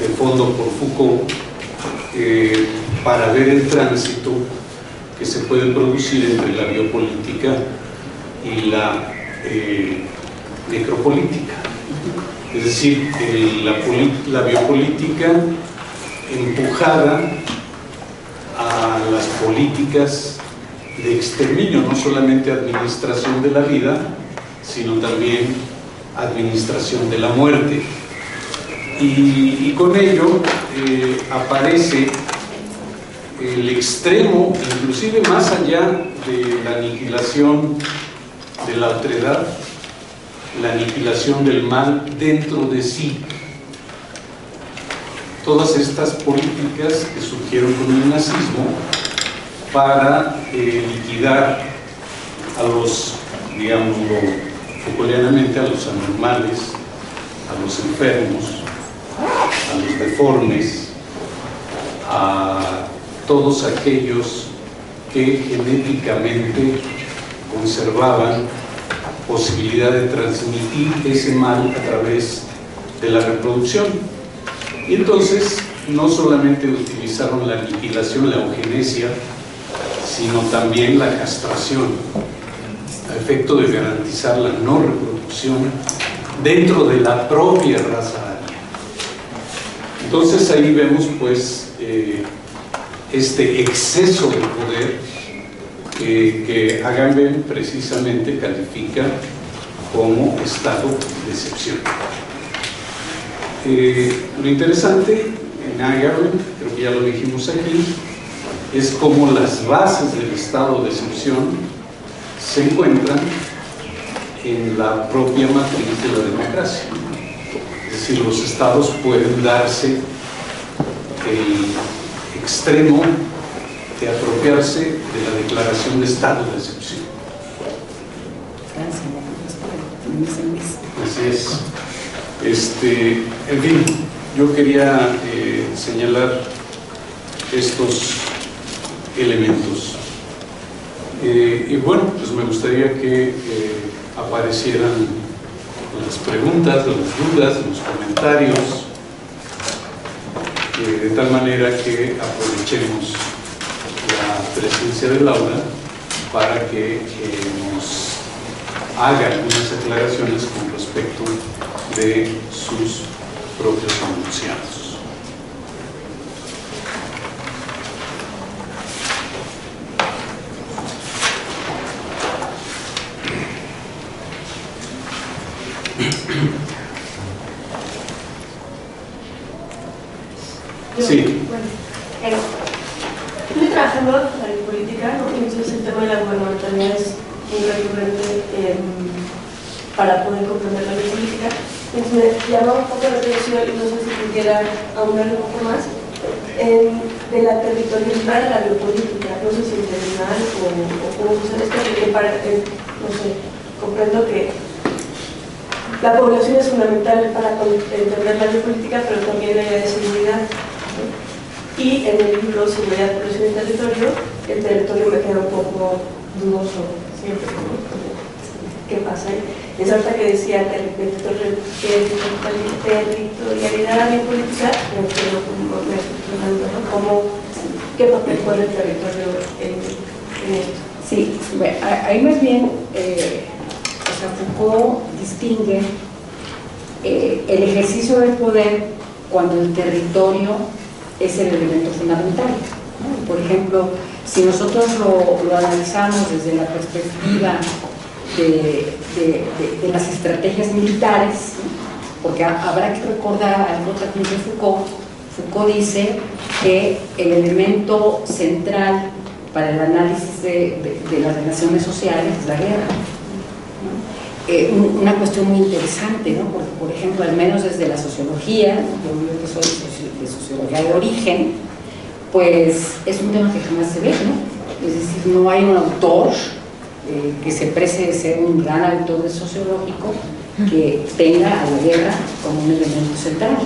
de fondo por Foucault eh, para ver el tránsito que se puede producir entre la biopolítica y la eh, necropolítica. Es decir, la biopolítica empujada a las políticas de exterminio, no solamente administración de la vida, sino también administración de la muerte. Y, con ello eh, aparece el extremo, inclusive más allá de la aniquilación de la otredad, la aniquilación del mal dentro de sí. Todas estas políticas que surgieron con el nazismo para eh, liquidar a los, digamos, Foucaultianamente a los anormales, a los enfermos, a los deformes, a todos aquellos que genéticamente conservaban posibilidad de transmitir ese mal a través de la reproducción. Y entonces no solamente utilizaron la aniquilación, la eugenesia, sino también la castración, a efecto de garantizar la no reproducción dentro de la propia raza. Entonces ahí vemos pues eh, este exceso de poder que Agamben precisamente califica como estado de excepción. Eh, lo interesante en Agamben, creo que ya lo dijimos aquí, es como las bases del estado de excepción se encuentran en la propia matriz de la democracia. Es decir, los estados pueden darse el extremo de apropiarse de la declaración de estado de excepción. Así es. Este, en fin, yo quería eh, señalar estos elementos. Eh, y bueno, pues me gustaría que eh, aparecieran las preguntas, las dudas, los comentarios, de tal manera que aprovechemos presencia del aula para que eh, nos haga algunas aclaraciones con respecto de sus propios anunciados. Sí. Bueno, estoy trabajando política, ¿no? entonces el tema de la gubernamentalidad es muy recurrente em, para poder comprender la política. Entonces me llama un poco la atención, y no sé si aunar un poco más, de la territorialidad de la biopolítica, no sé si internacional o, o cómo sucede esto, porque para, no sé, comprendo que la población es fundamental para entender la biopolítica, pero también la idea de seguridad. Y en el libro Seguridad, Población y Territorio, el territorio me queda un poco dudoso siempre. ¿Qué pasa ahí? Es ahorita que decía territorialidad bien política, me me ¿no? ¿Cómo, ¿Qué papel juega el territorio en, esto? Sí, ahí más bien, eh, o sea, Foucault distingue eh, el ejercicio del poder cuando el territorio es el elemento fundamental. Por ejemplo, si nosotros lo, analizamos desde la perspectiva de, las estrategias militares, porque habrá que recordar algo también de Foucault, Foucault dice que el elemento central para el análisis de, las relaciones sociales es la guerra. Eh, una cuestión muy interesante, ¿no? porque por ejemplo, al menos desde la sociología, yo que soy de sociología de origen, pues es un tema que jamás se ve, ¿no? Es decir, no hay un autor eh, que se precie de ser un gran autor sociológico que tenga a la guerra como un elemento central.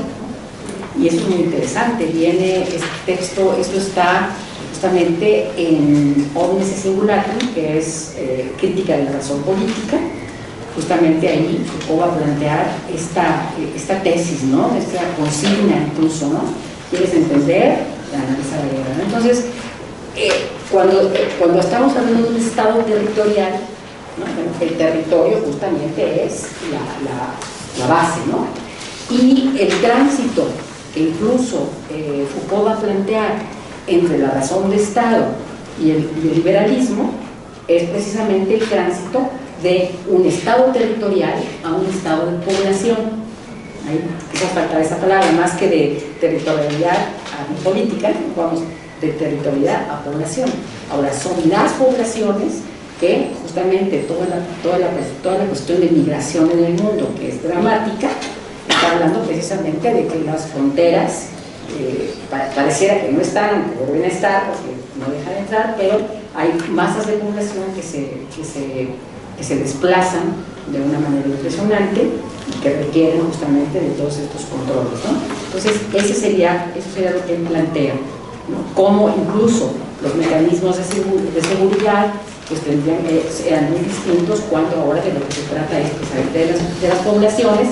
Y eso es muy interesante. Viene este texto, esto está justamente en Omnes Singulatum, que es eh, crítica de la razón política. Justamente ahí Foucault va a plantear esta, esta tesis, ¿no? esta consigna incluso. ¿no? ¿Quieres entender? Entonces, cuando, estamos hablando de un Estado territorial, el territorio justamente es la, base, ¿no? Y el tránsito que incluso eh, Foucault va a plantear entre la razón de Estado y el, liberalismo, es precisamente el tránsito de un estado territorial a un estado de población. Ahí quizás falta esa palabra, más que de territorialidad a política, vamos de territorialidad a población. Ahora, son las poblaciones que justamente toda la, toda la, cuestión de migración en el mundo, que es dramática, está hablando precisamente de que las fronteras eh, pareciera que no están, que deben estar, porque no dejan entrar, pero hay masas de población que se, que se, que se desplazan de una manera impresionante y que requieren justamente de todos estos controles. Entonces, ese sería, eso sería lo que él plantea, ¿no? cómo incluso los mecanismos de, seguridad pues tendrían, eran muy distintos cuando ahora de lo que se trata es pues, de, las, de las poblaciones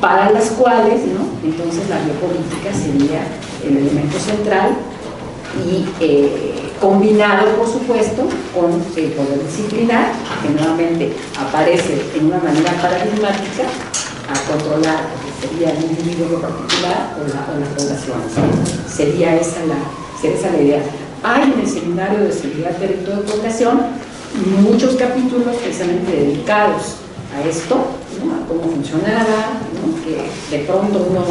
para las cuales, ¿no? entonces la biopolítica sería el elemento central y eh, combinado, por supuesto, con el poder disciplinar, que nuevamente aparece en una manera paradigmática a controlar sería el individuo particular o la, la población. Sería, esa la, sería esa la idea. Hay en el seminario de seguridad territorio de población muchos capítulos precisamente dedicados a esto, a cómo funcionaba, que de pronto uno,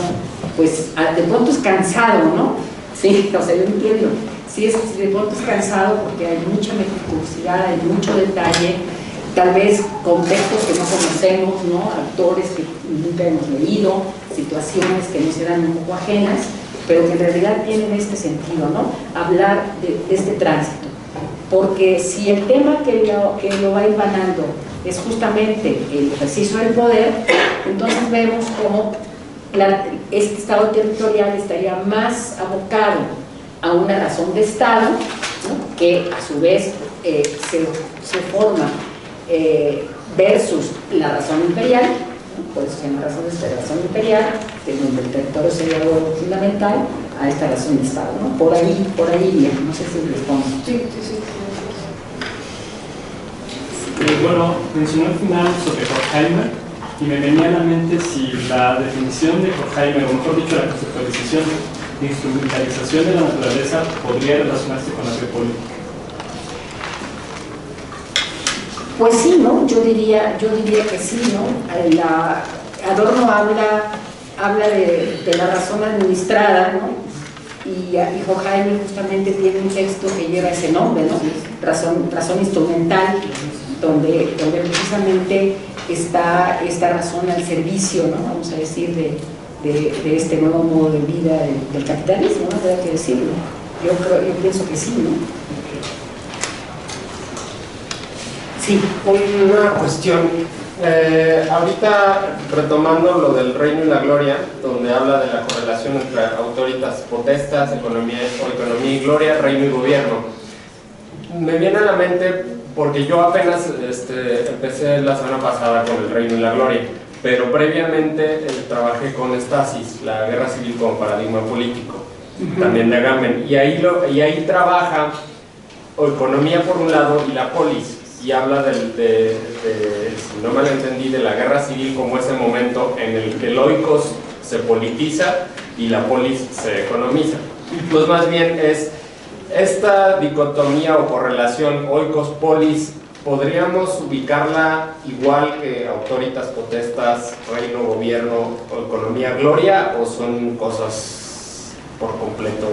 pues de pronto es cansado, ¿no? Sí, o sea, yo entiendo. Sí, es, de pronto es cansado porque hay mucha meticulosidad, hay mucho detalle, tal vez contextos que no conocemos, ¿no? Autores que nunca hemos leído, situaciones que nos eran un poco ajenas, pero que en realidad tienen este sentido, ¿no? Hablar de, este tránsito. Porque si el tema que lo, va ganando es justamente el ejercicio del poder, entonces vemos cómo este Estado territorial estaría más abocado a una razón de Estado, que a su vez eh, se, forma eh, versus la razón imperial, por eso se llama razón, de razón imperial, de donde el territorio sería algo fundamental, a esta razón de Estado. ¿no? Por ahí, por ahí, no sé si respondo. Sí, sí, sí. Eh, bueno, mencionó al final sobre Horkheimer y me venía a la mente si la definición de Horkheimer, o mejor dicho, la conceptualización de instrumentalización de la naturaleza podría relacionarse con la biopolítica. Pues sí, ¿no? Yo diría, yo diría que sí, ¿no? Adorno habla, habla de, la razón administrada, ¿no? Y, y Horkheimer justamente tiene un texto que lleva ese nombre, ¿no? Razón, razón instrumental, donde, donde precisamente está esta razón al servicio, ¿no? vamos a decir, de, este nuevo modo de vida del, capitalismo, ¿no? Hay que decirlo. Yo, creo, yo pienso que sí, ¿no? Sí. Una cuestión. Eh, ahorita retomando lo del reino y la gloria, donde habla de la correlación entre autoritas potestas, economía o economía y gloria, reino y gobierno. Me viene a la mente porque yo apenas este, empecé la semana pasada con el Reino y la Gloria, pero previamente eh, trabajé con Stasis, la guerra civil como paradigma político, también de Agamben, y ahí, lo, y ahí trabaja o economía por un lado y la polis, y habla del, de, si no mal entendí, de la guerra civil como ese momento en el que el oikos se politiza y la polis se economiza. Pues más bien es esta dicotomía o correlación oikos-polis, ¿podríamos ubicarla igual que autoritas potestas, reino, gobierno economía gloria o son cosas por completo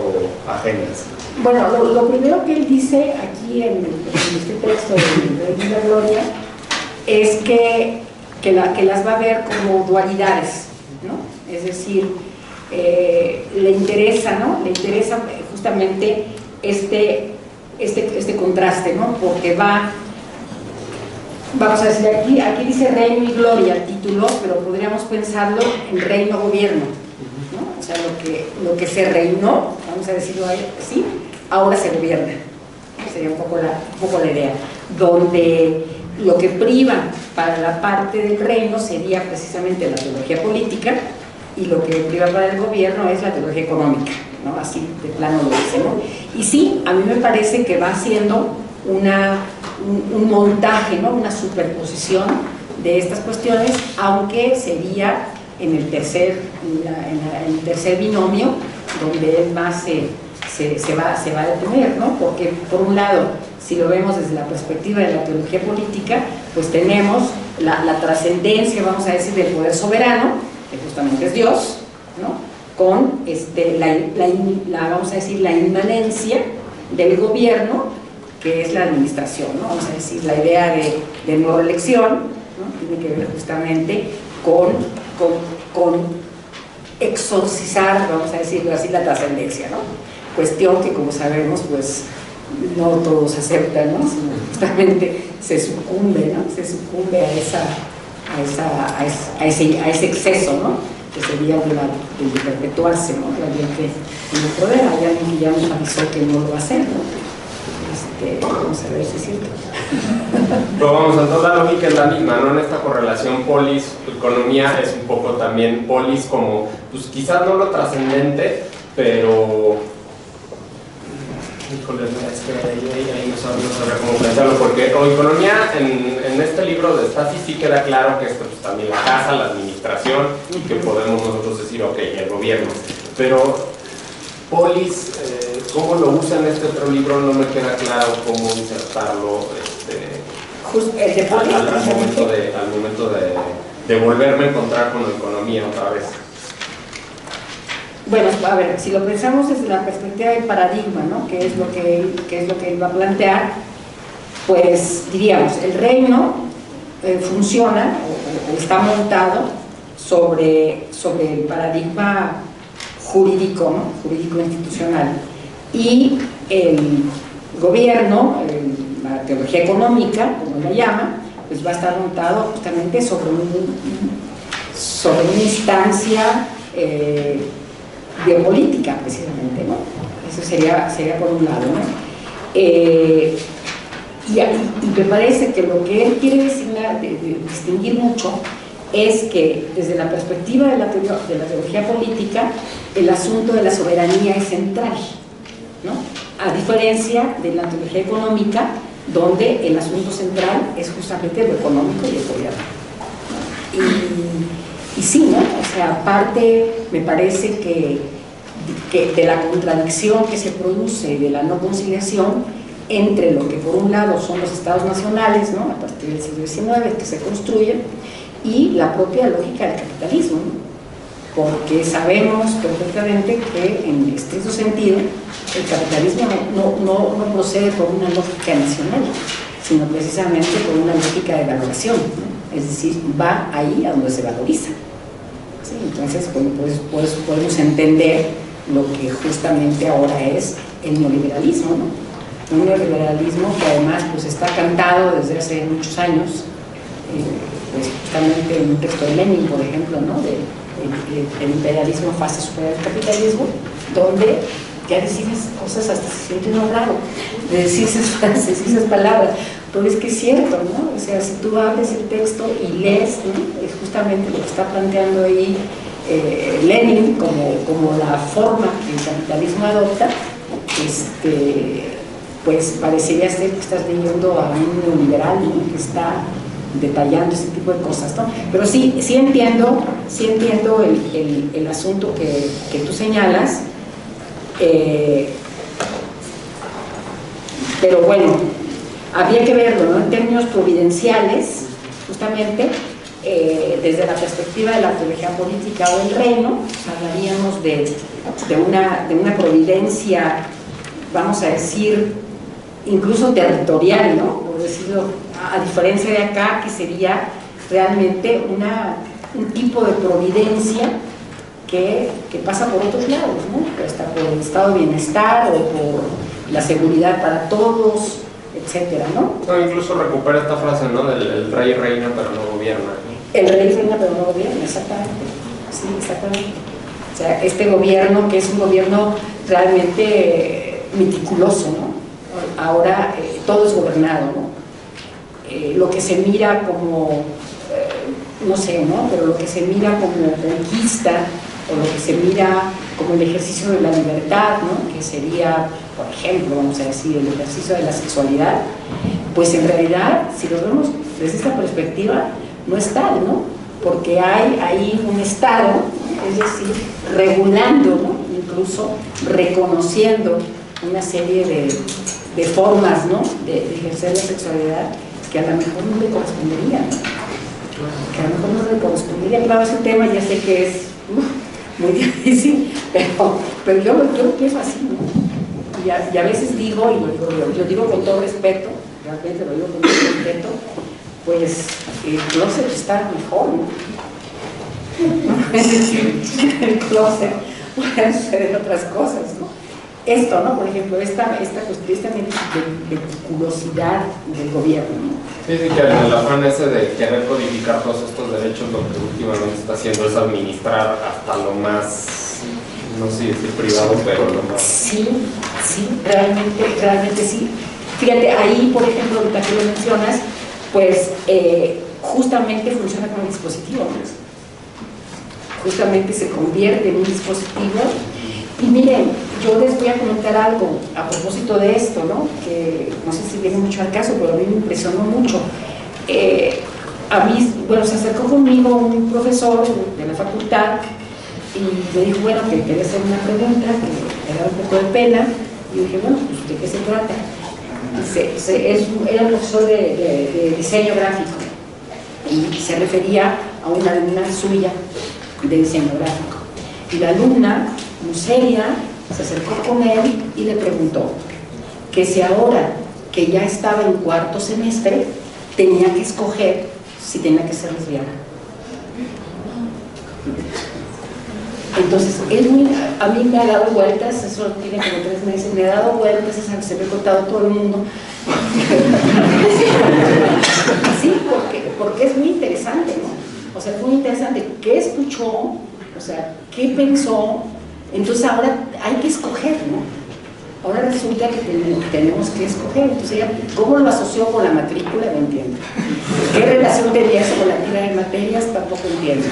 ajenas? Bueno, lo, primero que él dice aquí en, este texto de Reino la Gloria es que, que, las va a ver como dualidades, ¿no? Es decir, eh, le interesa, ¿no? Le interesa justamente este, este, este contraste, ¿no? Porque va, vamos a decir, aquí, aquí dice reino y gloria título, pero podríamos pensarlo en reino-gobierno, ¿no? Lo que, lo que se reinó, vamos a decirlo así, ahora se gobierna. Sería un poco, la, un poco la idea. Donde lo que priva para la parte del reino sería precisamente la teología política y lo que priva para el gobierno es la teología económica. ¿no? Así de plano lo dice. Y sí, a mí me parece que va haciendo una, un, montaje, ¿no? Una superposición de estas cuestiones, aunque sería en el tercer, en, el tercer binomio, donde él más se, se, se, va, se va a detener, ¿no? Porque por un lado, si lo vemos desde la perspectiva de la teología política, pues tenemos la, la trascendencia, vamos a decir, del poder soberano, que justamente es Dios, ¿no? con este, la, la, vamos a decir, la inmanencia del gobierno, que es la administración, vamos a decir, la idea de, de no reelección, ¿no? tiene que ver justamente con, con, exorcizar, vamos a decirlo así, la trascendencia, ¿no? Cuestión que, como sabemos, pues no todos aceptan, ¿no? Sino justamente se sucumbe, ¿no? Se sucumbe a, esa, a, esa, a, ese, a, ese, exceso, ¿no? Que sería de, la, perpetuarse, ¿no? Realmente en el poder. Hay alguien que ya nos avisó que no lo va a hacer, ¿no? Vamos a ver si es cierto. Pero vamos, entonces la lógica es la misma, ¿no? En esta correlación polis-economía es un poco también polis como, pues quizás no lo trascendente, pero híjole, que ahí, no, sabría cómo plantearlo, porque o economía en, en, este libro de Stasi sí queda claro que esto pues, también la casa, la administración, y que podemos nosotros decir, ok, el gobierno, pero polis, eh, cómo lo usa en este otro libro no me queda claro cómo insertarlo este, Just, el de polis, al, al, momento, de, al momento de, de volverme a encontrar con la economía otra vez. Bueno, a ver, si lo pensamos desde la perspectiva del paradigma, ¿no? que, es lo que, él, que es lo que él va a plantear, pues diríamos, el reino eh, funciona o, o, está montado sobre, sobre el paradigma jurídico, ¿no? jurídico institucional, y el gobierno, la teología económica, como la llama, pues va a estar montado justamente sobre, un, sobre una instancia eh, biopolítica, precisamente. Eso sería, sería por un lado. Eh, y, me parece que lo que él quiere designar, de, de distinguir mucho es que desde la perspectiva de la, de la teología política, el asunto de la soberanía es central, ¿no? A diferencia de la teología económica, donde el asunto central es justamente lo económico y el gobierno. Y, y sí, ¿no? O sea, aparte me parece que, que, de la contradicción que se produce de la no conciliación entre lo que por un lado son los estados nacionales, ¿no? a partir del siglo XIX, que se construyen, y la propia lógica del capitalismo, ¿no? Porque sabemos perfectamente que en estricto sentido el capitalismo no, no, procede por una lógica nacional, sino precisamente por una lógica de valoración, es decir, va ahí a donde se valoriza. Entonces, pues, pues, podemos entender lo que justamente ahora es el neoliberalismo, un neoliberalismo que además pues, está cantado desde hace muchos años, eh, pues, justamente en un texto de Lenin, por ejemplo, ¿no? de, el, imperialismo fase superior al capitalismo, donde ya decir esas cosas hasta se siente uno raro de decir esas frases esas palabras, pero es que es cierto, ¿no? O sea, si tú abres el texto y lees, ¿no? es justamente lo que está planteando ahí eh, Lenin como, como la forma que el capitalismo adopta, este, pues parecería ser que estás leyendo a un neoliberal ¿no? que está detallando ese tipo de cosas, ¿no? Pero sí, sí entiendo, sí entiendo el, el, asunto que, que, tú señalas, eh, pero bueno, habría que verlo, ¿no? En términos providenciales, justamente, eh, desde la perspectiva de la teología política o el reino, hablaríamos de, de, una, de una providencia, vamos a decir, incluso territorial, ¿no? Por decirlo a diferencia de acá, que sería realmente una, un tipo de providencia que, que, pasa por otros lados, ¿no? que está por el estado de bienestar o por la seguridad para todos, etcétera, ¿no? no incluso recupera esta frase, ¿no? Del el rey reina pero no gobierna. El rey reina pero no gobierna, exactamente. Sí, exactamente. O sea, este gobierno que es un gobierno realmente meticuloso, ¿no? Ahora eh, todo es gobernado, ¿no? Eh, lo que se mira como, eh, no sé, ¿no? Pero lo que se mira como conquista o lo que se mira como el ejercicio de la libertad, ¿no? Que sería, por ejemplo, vamos a decir, el ejercicio de la sexualidad, pues en realidad, si lo vemos desde esta perspectiva, no es tal, ¿no? Porque hay ahí un Estado, es decir, regulando, ¿no? incluso reconociendo una serie de, de formas ¿no? de ejercer la sexualidad que a lo mejor no le corresponderían, que a lo mejor no le correspondería. Claro, ese tema ya sé que es muy difícil, pero, yo, yo lo pienso así, ¿no? Y a, veces digo, y lo digo, yo, yo digo con todo respeto, realmente lo digo con todo respeto, pues el closet está mejor, ¿no? el closet pueden suceder otras cosas, ¿no? Esto, ¿no? Por ejemplo, esta, esta, cuestión, esta meticulosidad del gobierno, ¿no? Sí, sí, que el afán ese de querer codificar todos estos derechos lo que últimamente está haciendo es administrar hasta lo más, no sé decir privado, pero lo más... Sí, sí, realmente, realmente sí. Fíjate, ahí, por ejemplo, ahorita que lo mencionas, pues eh, justamente funciona como dispositivo, justamente se convierte en un dispositivo. Y miren, yo les voy a comentar algo a propósito de esto, ¿no? que no sé si viene mucho al caso, pero a mí me impresionó mucho. Eh, a mí, bueno, se acercó conmigo un profesor de la facultad y me dijo, bueno, que quería hacer una pregunta, que me daba un poco de pena, y dije, bueno, pues ¿de qué se trata? Se, se, es, era profesor de, de, de diseño gráfico y se refería a una alumna suya de diseño gráfico. Y la alumna, muy seria, se acercó con él y le preguntó que si ahora que ya estaba en cuarto semestre, tenía que escoger si tenía que ser lesbiana. Entonces, él muy, a mí me ha dado vueltas, eso tiene como tres meses, me ha dado vueltas, se me ha contado todo el mundo. sí, porque, porque es muy interesante, ¿no? O sea, es muy interesante qué escuchó, o sea, qué pensó. Entonces ahora hay que escoger, ¿no? Ahora resulta que tenemos que escoger. Entonces ella, ¿cómo lo asoció con la matrícula? No entiendo. ¿Qué relación tenía eso con la tira de materias? Tampoco entiendo.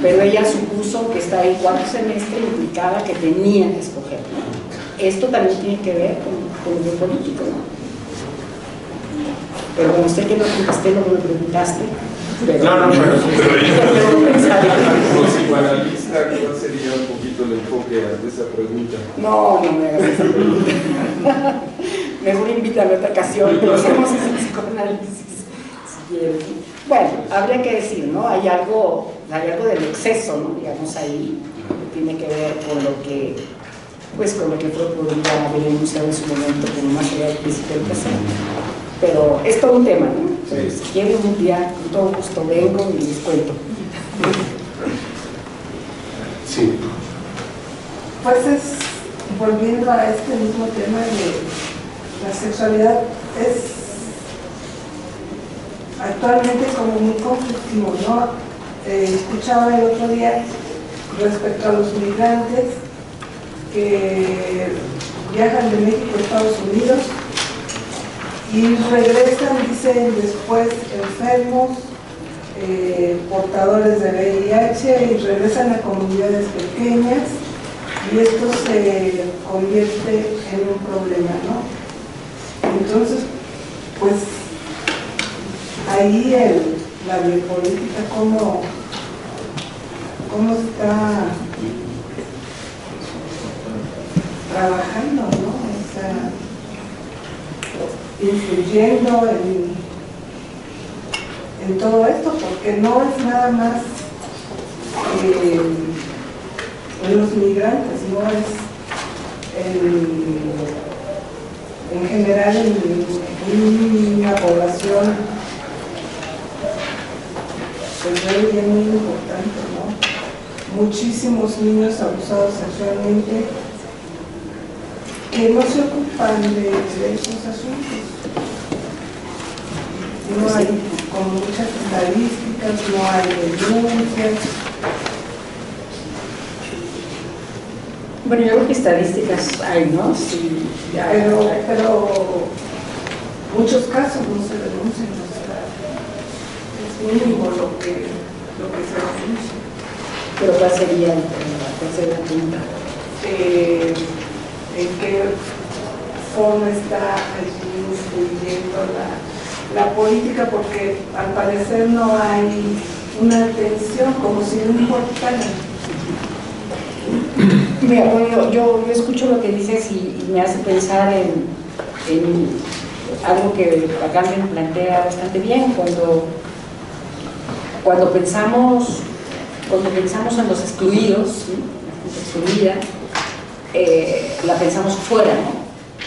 Pero ella supuso que estaba en cuarto semestre implicaba que tenía que escoger. Esto también tiene que ver con, con lo político, ¿no? Pero bueno, sé que no contesté lo que me preguntaste. No, no, sí. Como psicoanalista, ¿cuál sería un poquito el enfoque de esa pregunta? No, no me hagas esa pregunta. Mejor invítame a otra ocasión, pero hacemos ese psicoanálisis si quieres. Bueno, habría que decir, ¿no? Hay algo, hay algo del exceso, ¿no? Digamos ahí, que tiene que ver con lo que, pues con lo que Freud podría haber enunciado en su momento como más allá del principio del placer. Pero es todo un tema, ¿no? Sí. Si quieren un día, con todo gusto vengo y les cuento. Sí. Pues es, volviendo a este mismo tema de la sexualidad, es actualmente como muy conflictivo, ¿no? Eh, escuchaba el otro día respecto a los migrantes que viajan de México a Estados Unidos y regresan, dicen, después enfermos, eh, portadores de VIH y regresan a comunidades pequeñas y esto se convierte en un problema, ¿no? Entonces, pues ahí el, la biopolítica, ¿cómo, cómo está trabajando, ¿no? Influyendo en, en todo esto, porque no es nada más eh, en los migrantes, no es en, en general en, en una población pues diría muy importante, ¿no? Muchísimos niños abusados sexualmente que no se ocupan de, de esos asuntos. No hay como muchas estadísticas, no hay denuncias. Bueno, yo creo que estadísticas hay, ¿no? Sí, ya, Pero, pero muchos casos no se denuncian, o sea, es mínimo lo que, lo que se denuncia. Pero ¿cuál sería, el- cuál sería la pregunta? Eh, en qué forma está allí influyendo la, la política, porque al parecer no hay una atención como si no importara. Mira, yo, yo, escucho lo que dices y, me hace pensar en, en algo que me plantea bastante bien cuando, cuando pensamos cuando pensamos en los excluidos, ¿sí? la excluida, eh, la pensamos fuera, ¿no?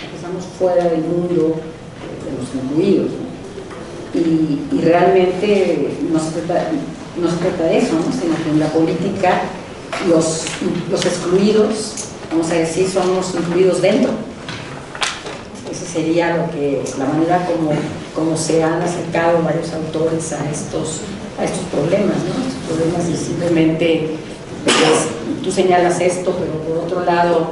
La pensamos fuera del mundo de los incluidos. Y, realmente no se, trata, no se trata de eso, ¿no? sino que en la política los, los excluidos, vamos a decir, son los incluidos dentro. Esa sería lo que, la manera como, como se han acercado varios autores a estos, a estos problemas, ¿no? Estos problemas y simplemente pues, tú señalas esto, pero por otro lado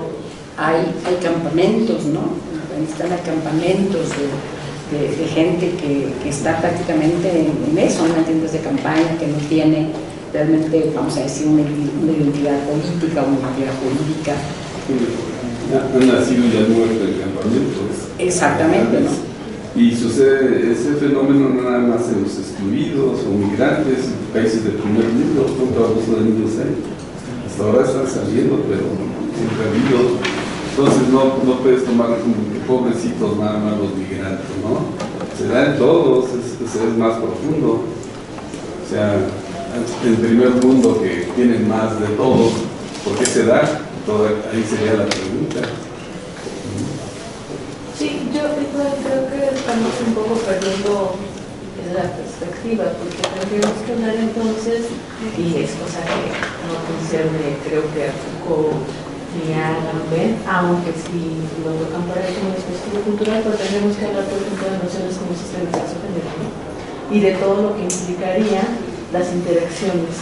hay, hay campamentos, ¿no? En Afganistán hay campamentos de, de, de gente que, que, está prácticamente en, eso, en tiendas de campaña, que no tiene realmente, vamos a decir, una, una identidad política, una identidad jurídica. Han nacido ya muertos en campamentos. Exactamente, ¿no? Y sucede ese fenómeno no nada más en los excluidos o migrantes, países del primer mundo, todos los niños ahí. Hasta ahora están saliendo, pero siempre ha habido. Entonces no, no puedes tomar como que pobrecitos nada más los migrantes, ¿no? Se da en todos, es, es más profundo. O sea, el primer mundo que tienen más de todo, ¿por qué se da? Ahí sería la pregunta. Sí, yo creo que estamos un poco perdiendo la perspectiva, porque tendríamos que hablar entonces, y es cosa que no concierne creo que a Foucault ni a aunque si lo tocan para como dispositivo cultural, pero tendríamos que hablar, por ejemplo, de nociones como sistema género, y de todo lo que implicaría las interacciones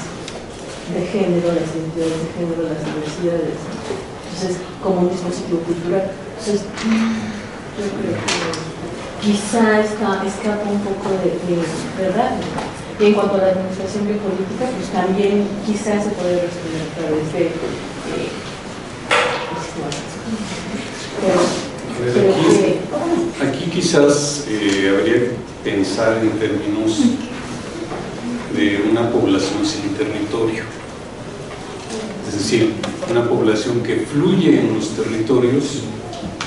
de género, las identidades de género, las diversidades. Entonces, como un dispositivo cultural. Entonces, yo creo que quizá escapa un poco de, de verdad. Y en cuanto a la administración biopolítica, pues también quizá se puede responder a través de eh, aquí, quizás eh, habría que pensar en términos de una población sin territorio. Es decir, una población que fluye en los territorios,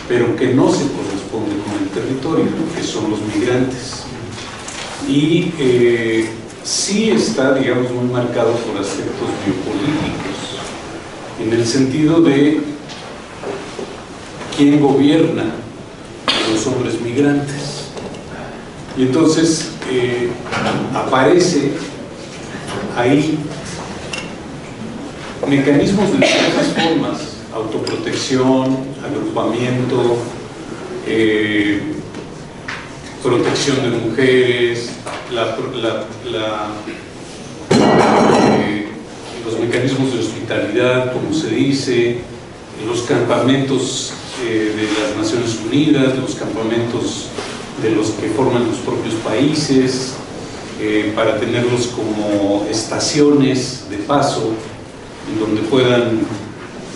pero que no se corresponde con el territorio, que son los migrantes. Y eh, sí está, digamos, muy marcado por aspectos biopolíticos, en el sentido de quién gobierna a los hombres migrantes. Y entonces eh, aparece ahí mecanismos de diversas formas, autoprotección, agrupamiento, eh, protección de mujeres, eh, los mecanismos de hospitalidad, como se dice, los campamentos de las Naciones Unidas, los campamentos de los que forman los propios países, eh, para tenerlos como estaciones de paso en donde puedan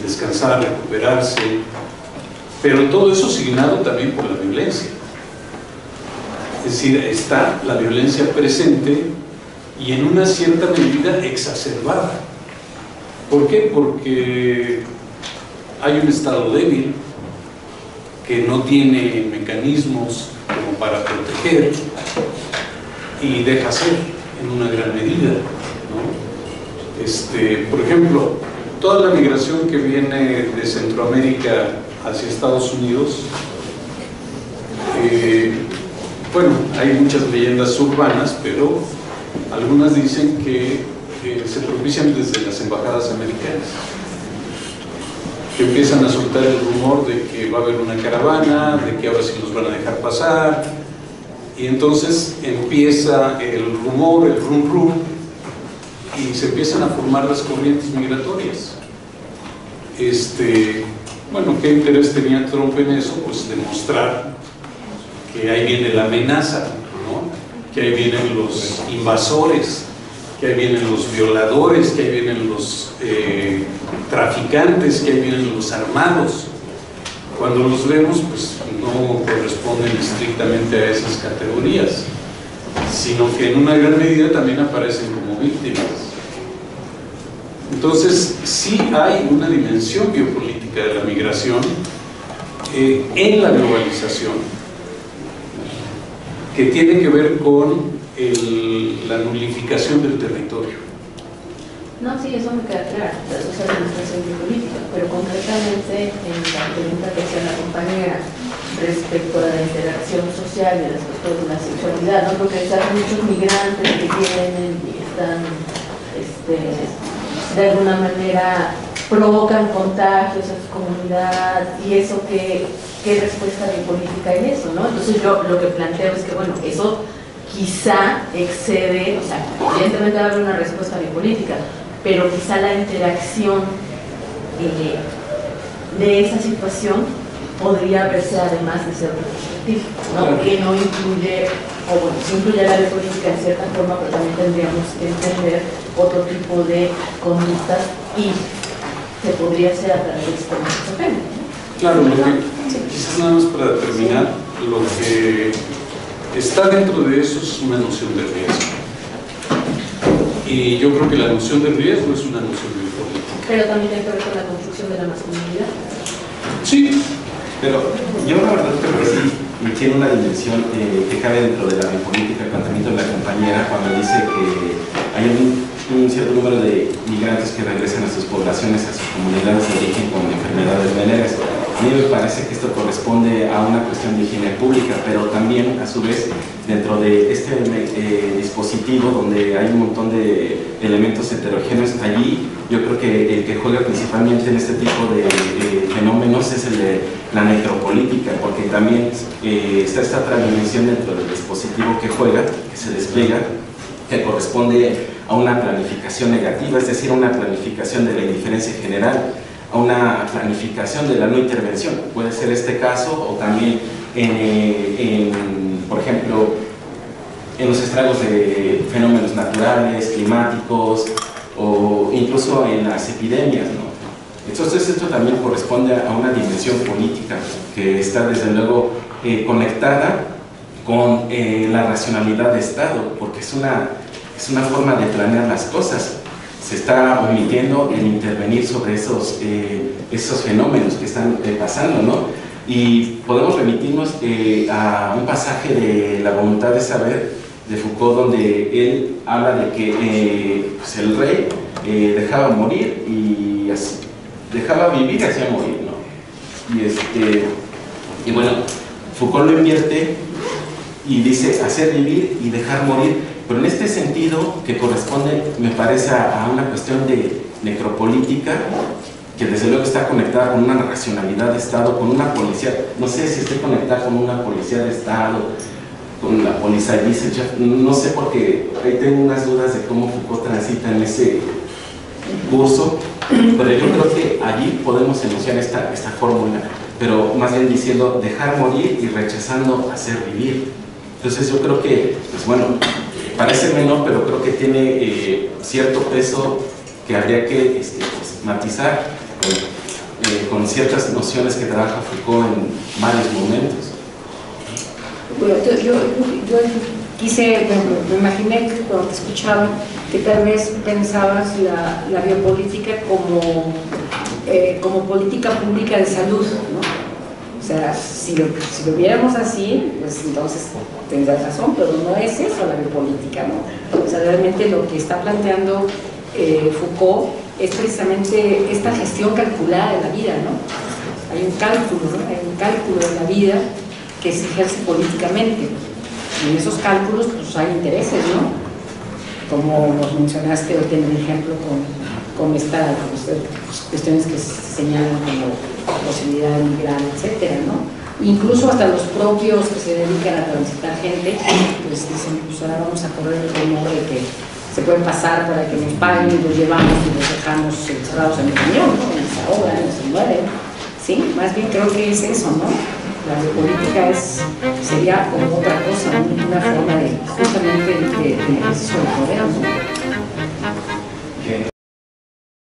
descansar, recuperarse, pero todo eso signado también por la violencia. Es decir, está la violencia presente y en una cierta medida exacerbada. ¿Por qué? Porque hay un Estado débil que no tiene mecanismos como para proteger y deja ser en una gran medida. ¿no? Este, por ejemplo, toda la migración que viene de Centroamérica hacia Estados Unidos, eh, bueno, hay muchas leyendas urbanas, pero algunas dicen que eh, se propician desde las embajadas americanas que empiezan a soltar el rumor de que va a haber una caravana, de que ahora sí los van a dejar pasar, y entonces empieza el rumor, el rum rum, y se empiezan a formar las corrientes migratorias. Este, bueno, ¿qué interés tenía Trump en eso? Pues demostrar que ahí viene la amenaza, ¿no? que ahí vienen los invasores, que ahí vienen los violadores, que ahí vienen los eh, traficantes, que ahí vienen los armados. Cuando los vemos, pues no corresponden estrictamente a esas categorías, sino que en una gran medida también aparecen como víctimas. Entonces, sí hay una dimensión biopolítica de la migración eh, en la globalización que tiene que ver con el- la nulificación del territorio. No, sí, eso me queda claro, eso es administración biopolítica, pero concretamente en la pregunta que hacía la compañera respecto a la interacción social y respecto de la sexualidad, ¿no? Porque hay muchos migrantes que vienen y están, este, de alguna manera provocan contagios a su comunidad y eso qué, qué respuesta biopolítica hay eso, ¿no? Entonces yo lo que planteo es que, bueno, eso quizá excede, o sea, evidentemente va a haber una respuesta biopolítica, pero quizá la interacción eh, de esa situación podría verse además de ser retrospectiva, ¿no? que no incluye, o bueno, sí incluye la biopolítica en cierta forma, pero también tendríamos que entender otro tipo de conductas y se podría hacer a través de apenas. Claro, lo que, quizás nada más para terminar, lo que está dentro de eso es una noción de riesgo. Y yo creo que la noción de riesgo es una noción biopolítica. Pero también tiene que ver con la construcción de la masculinidad. Sí, Pero yo la verdad creo que sí y tiene una dimensión eh, que cabe dentro de la biopolítica, el planteamiento de la compañera cuando dice que hay un, un cierto número de migrantes que regresan a sus poblaciones, a sus comunidades de origen con enfermedades venéreas. A mí me parece que esto corresponde a una cuestión de higiene pública, pero también a su vez dentro de este eh, dispositivo donde hay un montón de elementos heterogéneos, allí yo creo que el que juega principalmente en este tipo de fenómenos es el de la necropolítica, porque también eh, está esta otra dimensión dentro del dispositivo que juega, que se despliega, que corresponde a una planificación negativa, es decir, una planificación de la indiferencia general, a una planificación de la no intervención. Puede ser este caso o también en, eh, en, por ejemplo, en los estragos de fenómenos naturales, climáticos o incluso en las epidemias. ¿no? Entonces esto también corresponde a una dimensión política que está desde luego eh, conectada con eh, la racionalidad de Estado, porque es una, es una forma de planear las cosas. Se está omitiendo el intervenir sobre esos, eh, esos fenómenos que están eh, pasando, ¿no? Y podemos remitirnos eh, a un pasaje de La voluntad de saber de Foucault, donde él habla de que pues el rey dejaba morir y así- dejaba vivir y hacía morir, ¿no? Y, este, y bueno, Foucault lo invierte y dice hacer vivir y dejar morir, pero en este sentido que corresponde, me parece, a, una cuestión de necropolítica, que desde luego está conectada con una racionalidad de Estado, con una policía, no sé si esté conectada con una policía de Estado, con la policía dice, no sé porque ahí tengo unas dudas de cómo Foucault transita en ese curso, pero yo creo que allí podemos enunciar esta, esta fórmula, pero más bien diciendo dejar morir y rechazando hacer vivir. Entonces yo creo que, pues bueno, parece menor, pero creo que tiene eh, cierto peso que habría que este, pues, matizar eh, con ciertas nociones que trabaja Foucault en varios momentos. Yo, quise, bueno, me imaginé que cuando te escuchaba que tal vez pensabas la, la biopolítica como, eh, como política pública de salud, ¿no? O sea, si lo, si lo viéramos así, pues entonces tendrás razón, pero no es eso la biopolítica, ¿no? O sea, realmente lo que está planteando eh, Foucault es precisamente esta gestión calculada de la vida, ¿no? Hay un cálculo, ¿no? Hay un cálculo de la vida que se ejerce políticamente. Y en esos cálculos pues hay intereses, ¿no? Como nos mencionaste hoy en el ejemplo con, con estas pues, cuestiones que se señalan como posibilidad de migrar, etcétera, ¿no? Incluso hasta los propios que se dedican a transitar gente, pues dicen, pues ahora vamos a correr el rumor de que se pueden pasar para que nos paguen y los llevamos y los dejamos encerrados en el camión, ¿no? Y se ahogan, se mueren. Sí, más bien creo que es eso, ¿no? La biopolítica es, sería como otra cosa, una forma de justamente de, de de poder, ¿no?